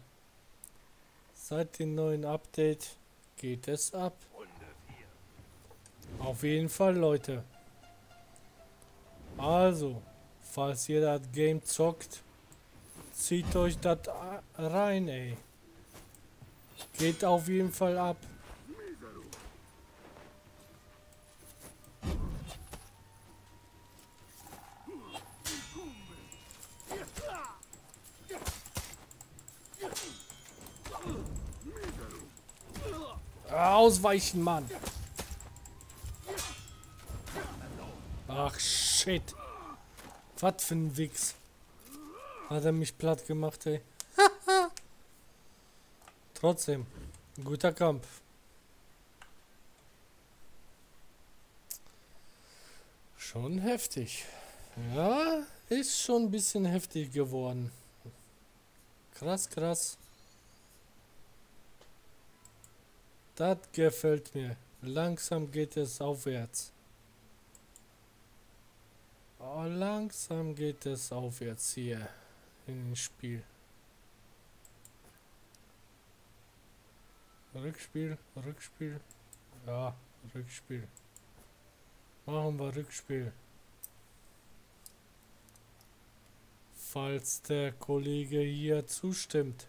Seit dem neuen Update geht es ab. Auf jeden Fall, Leute. Also, falls ihr das Game zockt, zieht euch das rein, ey. Geht auf jeden Fall ab. Ausweichen, Mann. Ach, shit. Was für ein Wichs. Hat er mich platt gemacht, ey. Trotzdem, guter Kampf. Schon heftig. Ja, ist schon ein bisschen heftig geworden. Krass, krass. Das gefällt mir. Langsam geht es aufwärts. Oh, langsam geht es aufwärts hier in Spiel. Rückspiel, Rückspiel. Ja, Rückspiel. Machen wir Rückspiel. Falls der Kollege hier zustimmt.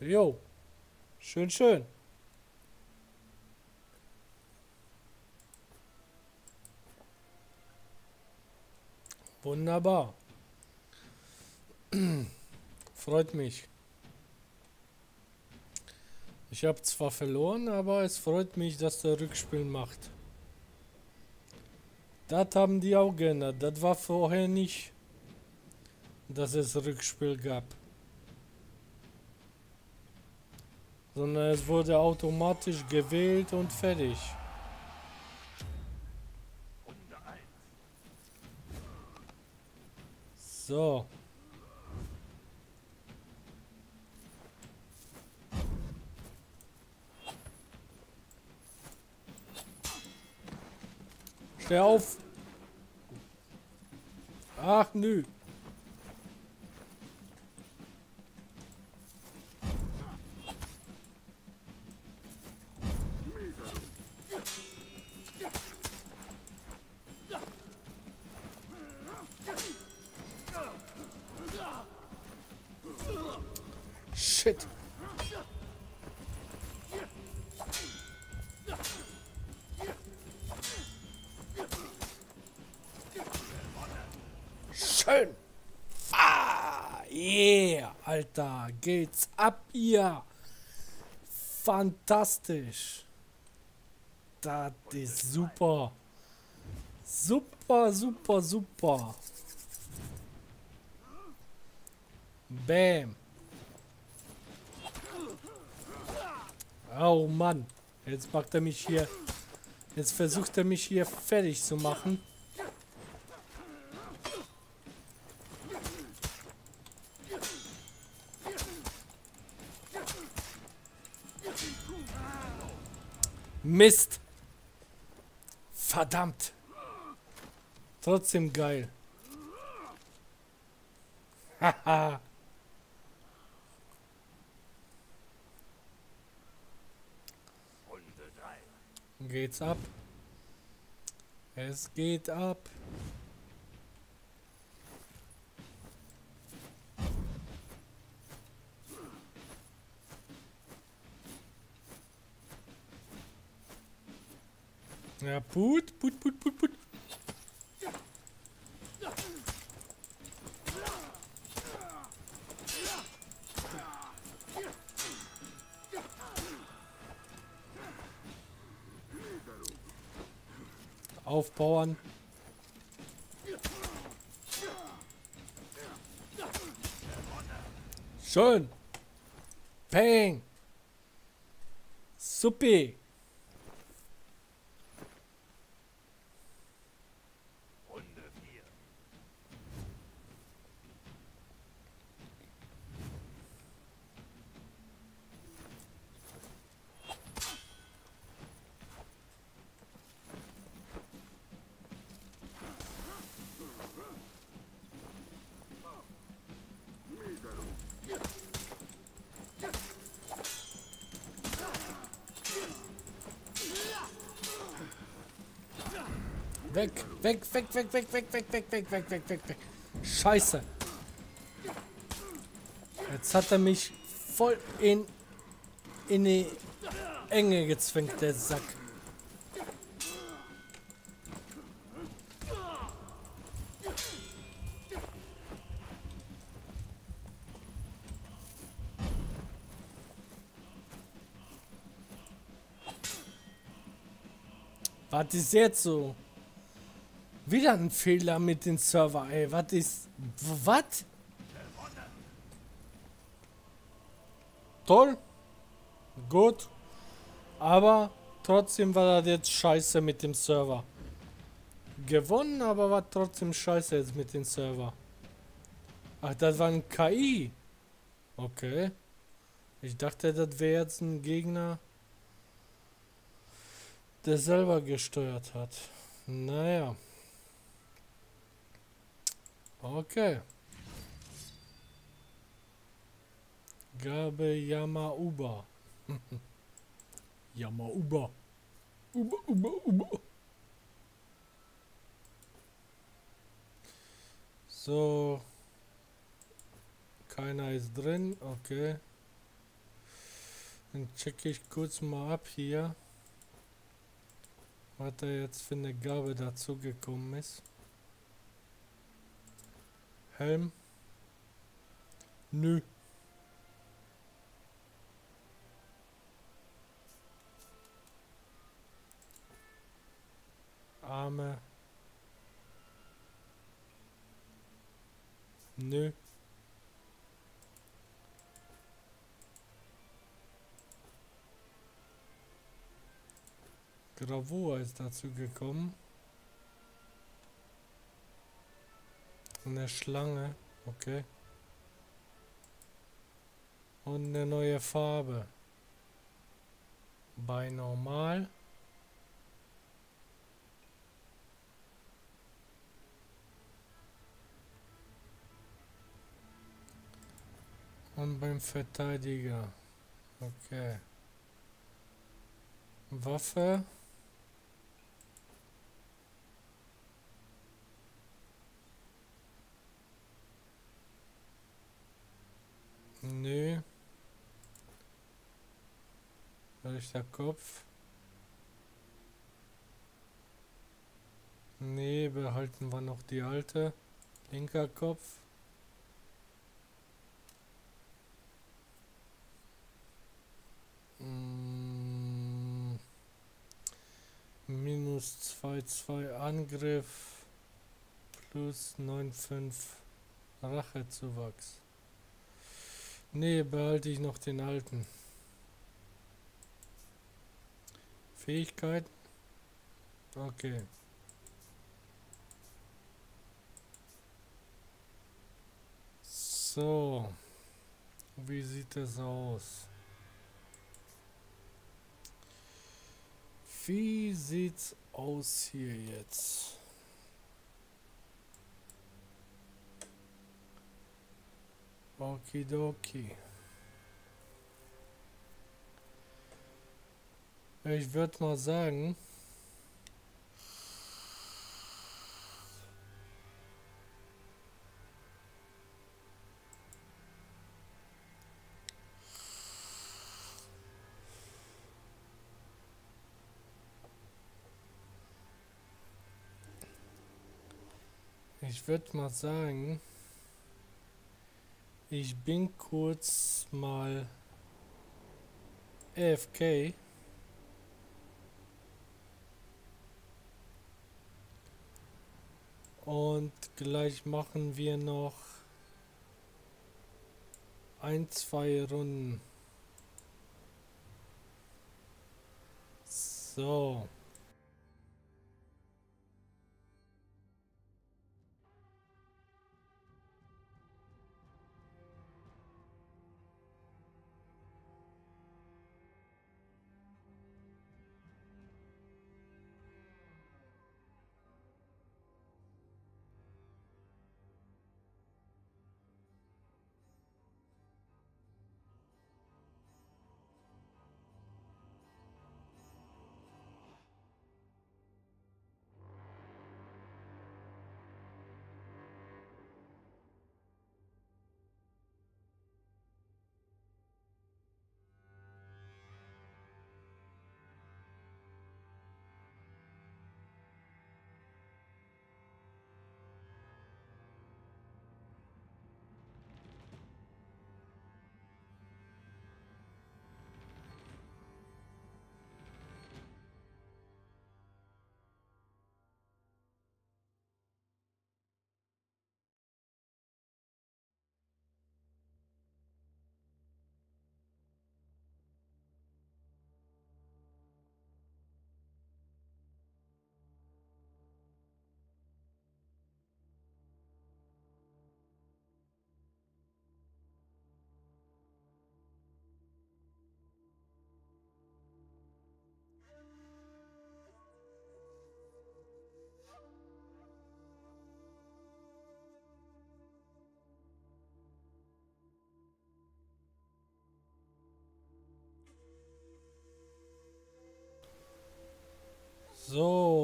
Jo. Schön, schön. Wunderbar. Freut mich. Ich habe zwar verloren, aber es freut mich, dass der Rückspiel macht. Das haben die auch geändert. Das war vorher nicht, dass es Rückspiel gab. Sondern es wurde automatisch gewählt und fertig. So. Steh auf. Ach nö. Shit. Schön. Ah, Alter, geht's ab hier. Fantastisch. Das ist super. Super, super, super. Bam. Oh Mann. Jetzt macht er mich hier. Jetzt versucht er mich hier fertig zu machen. Mist. Verdammt. Trotzdem geil. Haha. Geht's ab? Es geht ab. Ja, put, put, put, put, put. Aufbauern. Schön. Peng. Supi. Weg, weg, weg, weg, weg, weg, weg, weg, weg, weg, weg, weg. Scheiße. Jetzt hat er mich voll in, in die Enge gezwängt, der Sack. Was ist jetzt so? Wieder ein Fehler mit dem Server, ey. Was ist... Was? Toll. Gut. Aber trotzdem war das jetzt scheiße mit dem Server. Gewonnen, aber war trotzdem scheiße jetzt mit dem Server. Ach, das war ein KI. Okay. Ich dachte, das wäre jetzt ein Gegner, der selber gesteuert hat. Naja. Okay. Gabe Yamauba. Yamauba. Uba, uba, uba. So. Keiner ist drin. Okay. Dann checke ich kurz mal ab hier. Was da jetzt für eine Gabe dazu gekommen ist. Helm? Nö. Arme. Nö. Gravur ist dazu gekommen. Eine Schlange, okay. Und eine neue Farbe. Bei normal. Und beim Verteidiger. Okay. Waffe. Nö. Rechter Kopf. Nee, behalten wir noch die alte. Linker Kopf. Mm. Minus 2,2 Angriff plus 9,5 Rachezuwachs. Nee, behalte ich noch den alten. Fähigkeit. Okay. So. Wie sieht es aus? Wie sieht's aus hier jetzt? Okidoki. Ich würde mal sagen, ich würde mal sagen, ich bin kurz mal AFK. Und gleich machen wir noch ein, zwei Runden. So.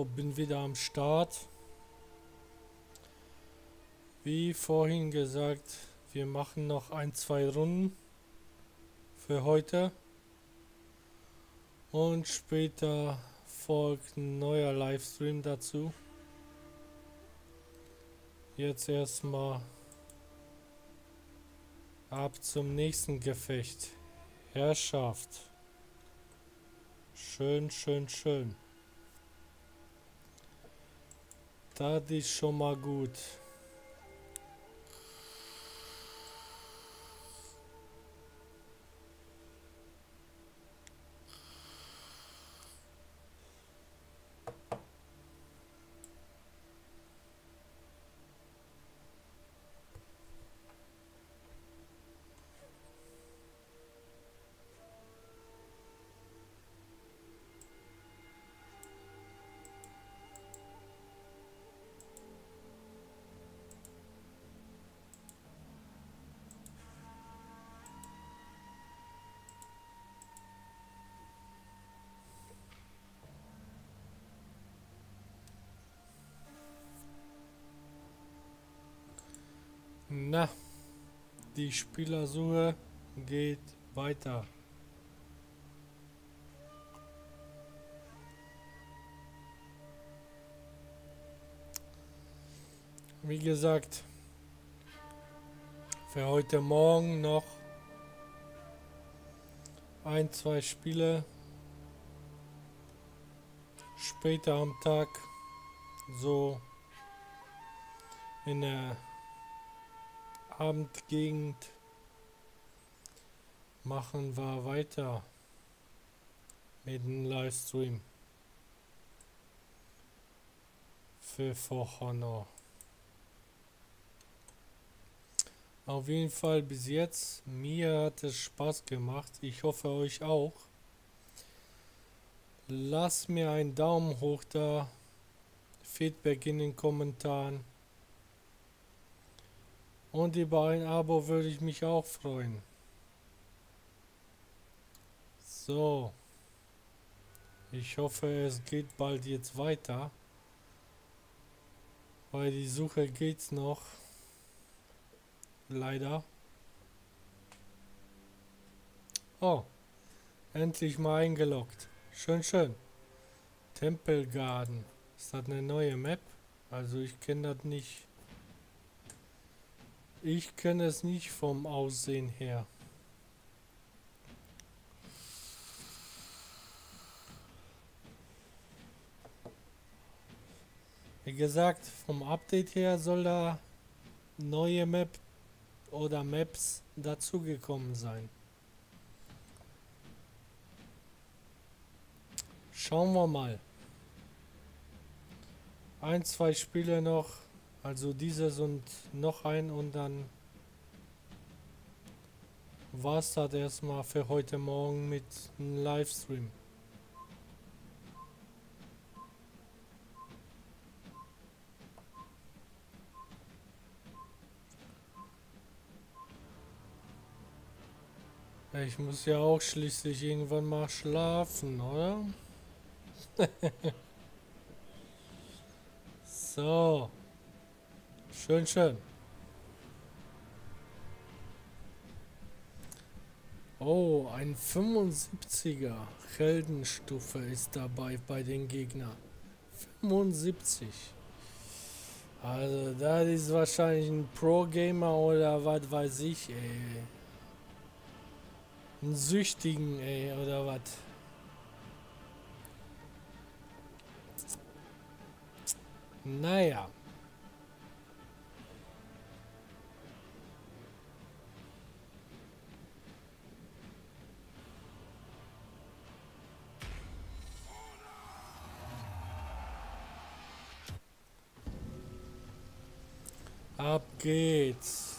Bin wieder am Start. Wie vorhin gesagt, wir machen noch ein, zwei Runden für heute. Und später folgt ein neuer Livestream dazu. Jetzt erstmal ab zum nächsten Gefecht. Herrschaft. Schön, schön, schön. Das ist schon mal gut. Die Spielersuche geht weiter. Wie gesagt, für heute Morgen noch ein, zwei Spiele. Später am Tag so in der Abendgegend machen wir weiter mit dem Livestream für For Honor. Auf jeden Fall bis jetzt, mir hat es Spaß gemacht. Ich hoffe euch auch. Lasst mir einen Daumen hoch da, Feedback in den Kommentaren. Und über ein Abo würde ich mich auch freuen. So. Ich hoffe, es geht bald jetzt weiter. Weil die Suche geht's noch. Leider. Oh. Endlich mal eingeloggt. Schön, schön. Tempelgarden. Ist das eine neue Map? Also ich kenne das nicht. Ich kenne es nicht vom Aussehen her. Wie gesagt, vom Update her soll da neue Map oder Maps dazugekommen sein. Schauen wir mal. Ein, zwei Spiele noch. Also dieses und noch ein und dann war es das erstmal für heute Morgen mit einem Livestream. Ich muss ja auch schließlich irgendwann mal schlafen, oder? so. Schön, schön. Oh, ein 75er Heldenstufe ist dabei bei den Gegnern. 75. Also, das ist wahrscheinlich ein Pro-Gamer oder was weiß ich, ey. Ein Süchtigen, ey, oder was? Naja. Ab geht's.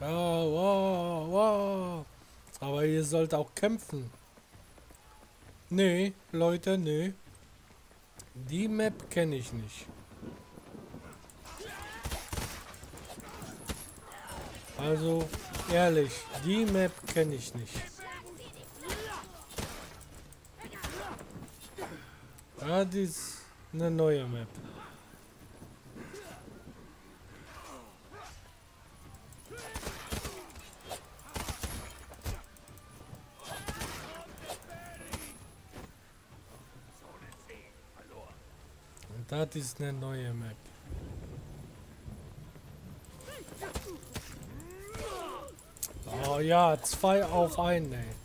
Wow, wow, wow. Aber ihr sollt auch kämpfen. Nee, Leute, nee. Die Map kenne ich nicht. Also, ehrlich, die Map kenne ich nicht. Das ist eine neue Map. Und das ist eine neue Map. Oh ja, zwei auf einen, ey.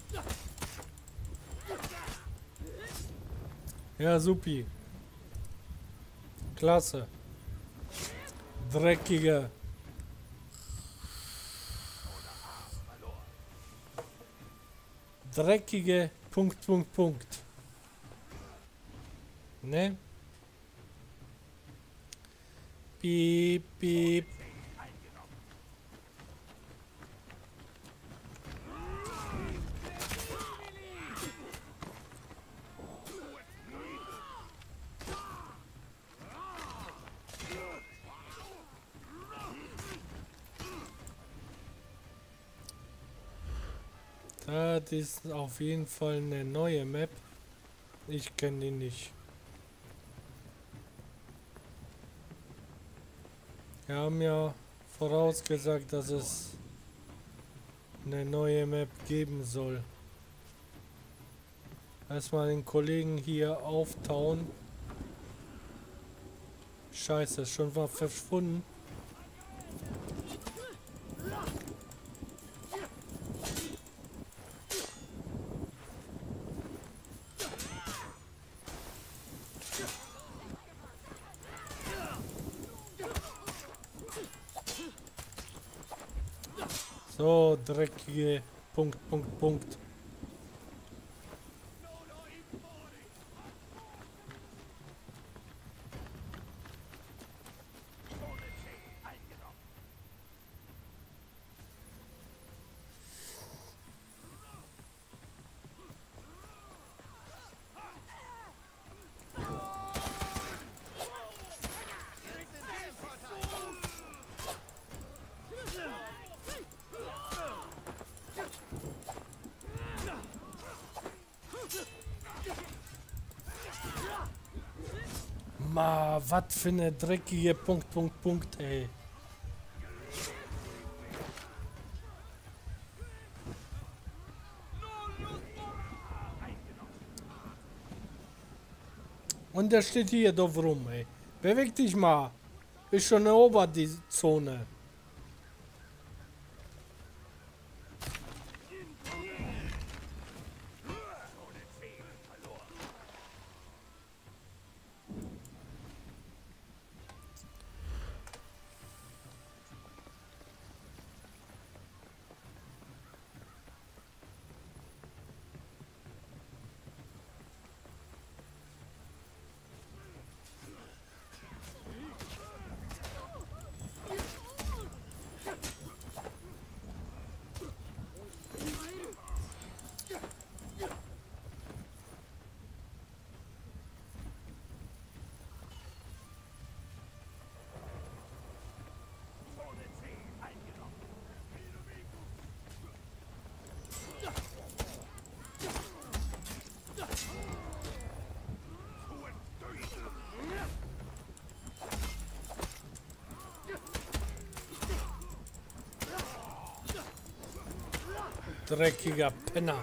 Ja, supi. Klasse. Dreckige. Dreckige. Punkt, Punkt, Punkt. Ne? Piep, piep. Ist auf jeden Fall eine neue Map. Ich kenne die nicht. Wir haben ja vorausgesagt, dass es eine neue Map geben soll. Erstmal den Kollegen hier auftauen. Scheiße, schon mal verschwunden. Dreckige Punkt, Punkt, Punkt. Was für eine dreckige Punkt, Punkt, Punkt, ey. Und der steht hier doof rum, ey. Beweg dich mal. Ist schon erobert, die Zone. Dreckiger Penner.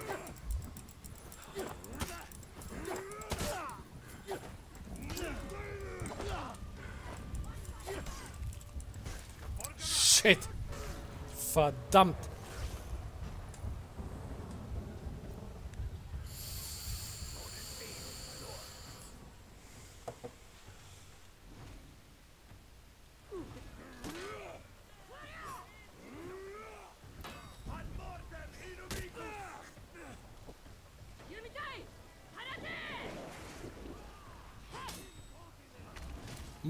Shit. Verdammt.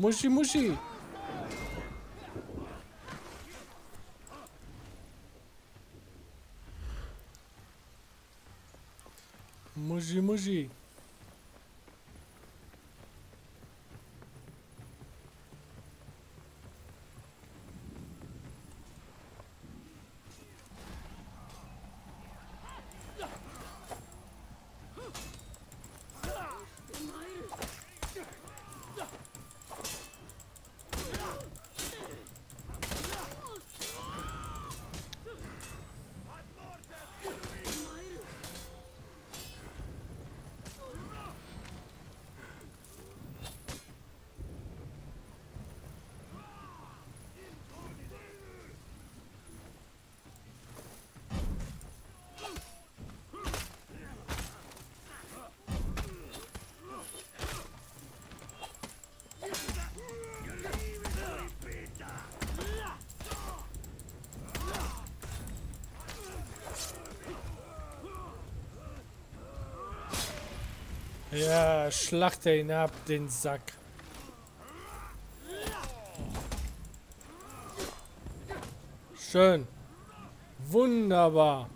Musi musi. Musi musi. Ja, schlachte ihn ab, den Sack. Schön. Wunderbar.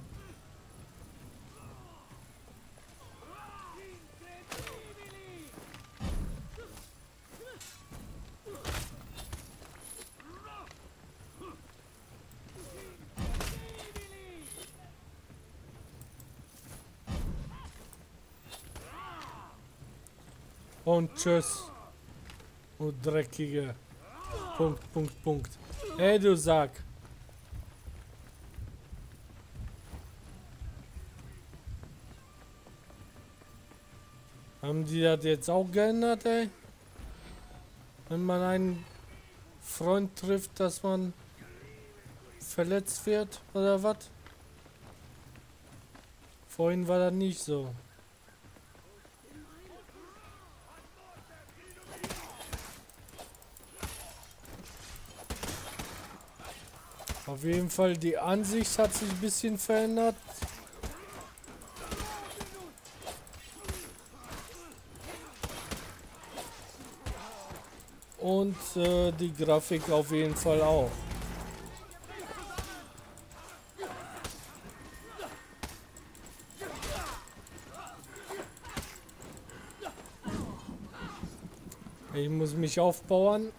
Und tschüss. Du dreckige. Punkt, Punkt, Punkt. Ey, du Sack. Haben die das jetzt auch geändert, ey? Wenn man einen Freund trifft, dass man verletzt wird oder was? Vorhin war das nicht so. Auf jeden Fall, die Ansicht hat sich ein bisschen verändert. Und äh, die Grafik auf jeden Fall auch. Ich muss mich aufbauen.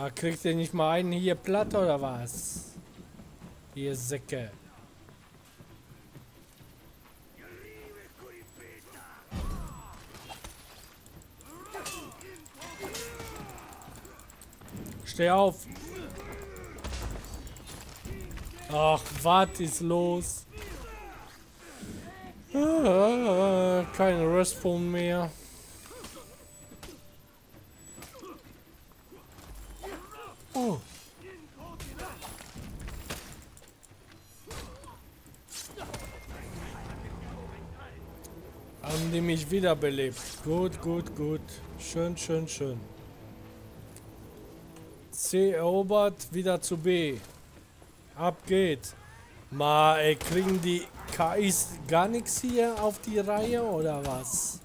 Da kriegt ihr nicht mal einen hier platt oder was? Ihr Säcke. Steh auf. Ach, was ist los? Ah, keine Restform mehr. Wiederbelebt. Gut, gut, gut. Schön, schön, schön. C erobert, wieder zu B. Ab geht. Mal, ey, kriegen die KIs gar nichts hier auf die Reihe oder was?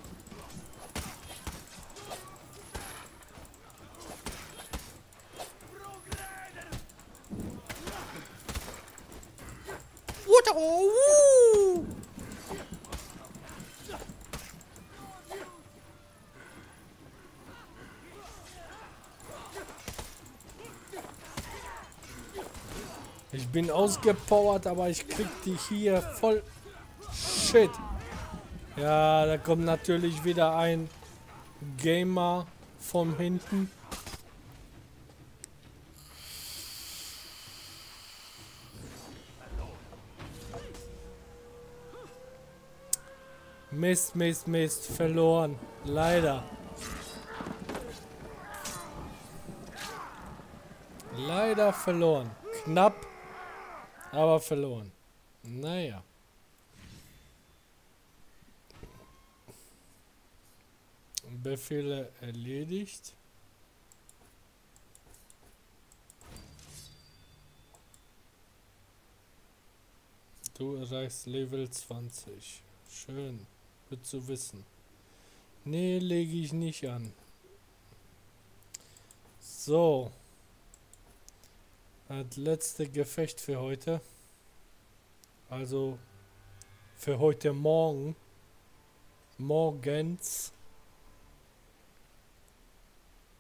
What? Oh, woo! Ich bin ausgepowert, aber ich krieg die hier voll... Shit. Ja, da kommt natürlich wieder ein Gamer von hinten. Mist, Mist, Mist. Verloren. Leider. Leider verloren. Knapp aber verloren. Naja. Befehle erledigt. Du erreichst Level 20. Schön. Gut zu wissen. Nee, lege ich nicht an. So. Das letzte Gefecht für heute. Also für heute Morgen. Morgens.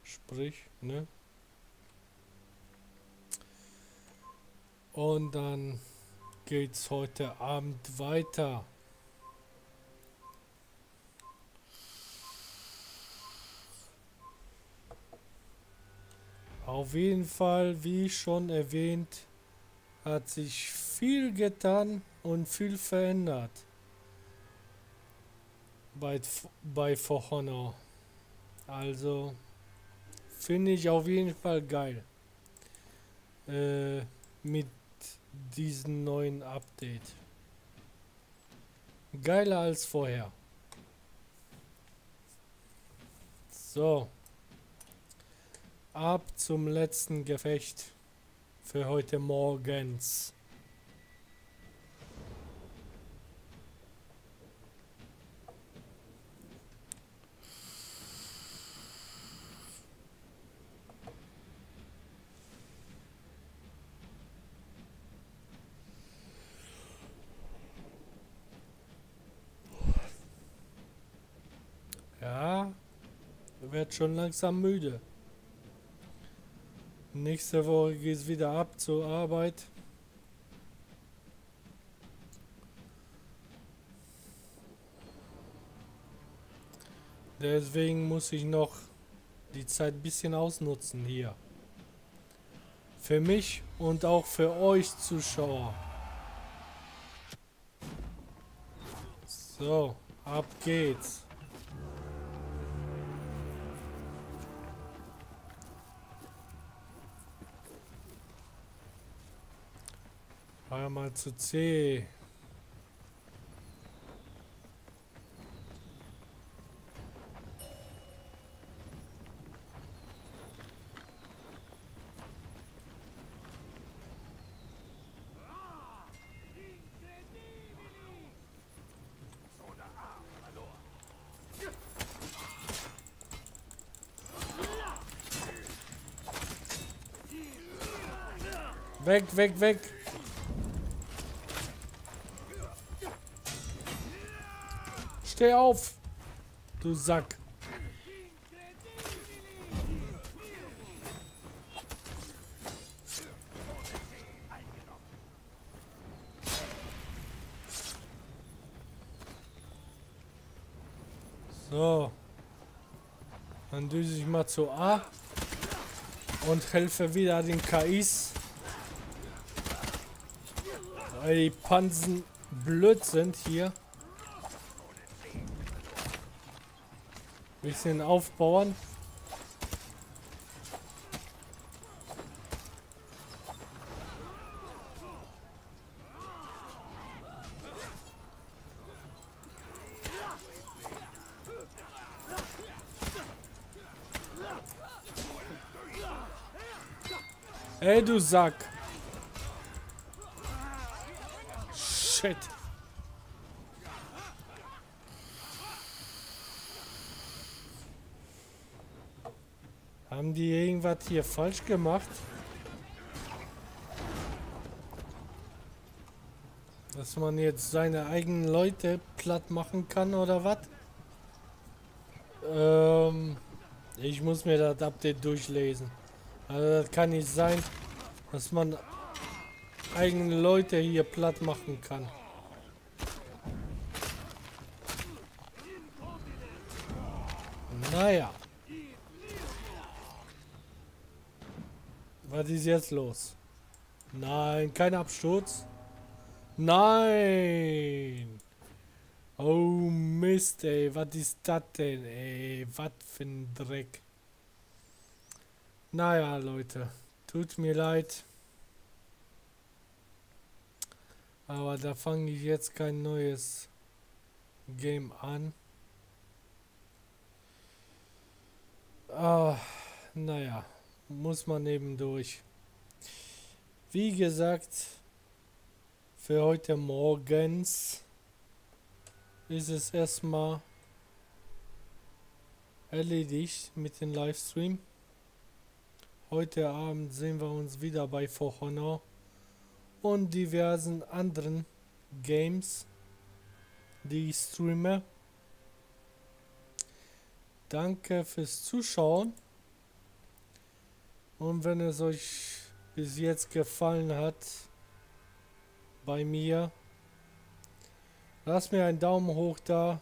Sprich, ne? Und dann geht's heute Abend weiter. Auf jeden Fall, wie schon erwähnt, hat sich viel getan und viel verändert bei, bei For Honor. Also finde ich auf jeden Fall geil äh, mit diesem neuen Update. Geiler als vorher. So ab zum letzten Gefecht für heute morgens. Ja, wird schon langsam müde. Nächste Woche geht es wieder ab zur Arbeit. Deswegen muss ich noch die Zeit ein bisschen ausnutzen hier. Für mich und auch für euch Zuschauer. So, ab geht's. Einmal zu C. Weg, weg, weg. Steh auf! Du Sack! So. Dann düse ich mal zu A. Und helfe wieder den KIs. Weil die Pansen blöd sind hier. Bisschen aufbauen. Ey, du Sack. Shit. Haben die irgendwas hier falsch gemacht? Dass man jetzt seine eigenen Leute platt machen kann oder was? Ähm, ich muss mir das Update durchlesen. Also das kann nicht sein, dass man eigene Leute hier platt machen kann. Naja. Was ist jetzt los? Nein, kein Absturz. Nein. Oh Mist, ey. Was ist das denn, ey? Was für ein Dreck. Naja, Leute. Tut mir leid. Aber da fange ich jetzt kein neues Game an. Ah, naja muss man eben durch. Wie gesagt, für heute morgens ist es erstmal erledigt mit dem Livestream. Heute Abend sehen wir uns wieder bei For Honor und diversen anderen Games, die ich streame. Danke fürs Zuschauen. Und wenn es euch bis jetzt gefallen hat, bei mir, lasst mir einen Daumen hoch da,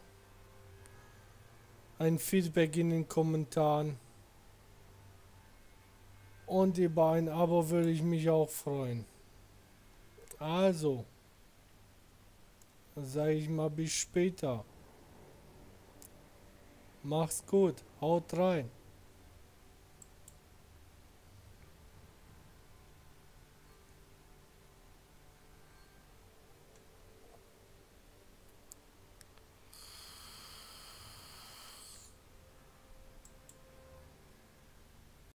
ein Feedback in den Kommentaren und über ein Abo würde ich mich auch freuen. Also, sage ich mal bis später. Mach's gut, haut rein.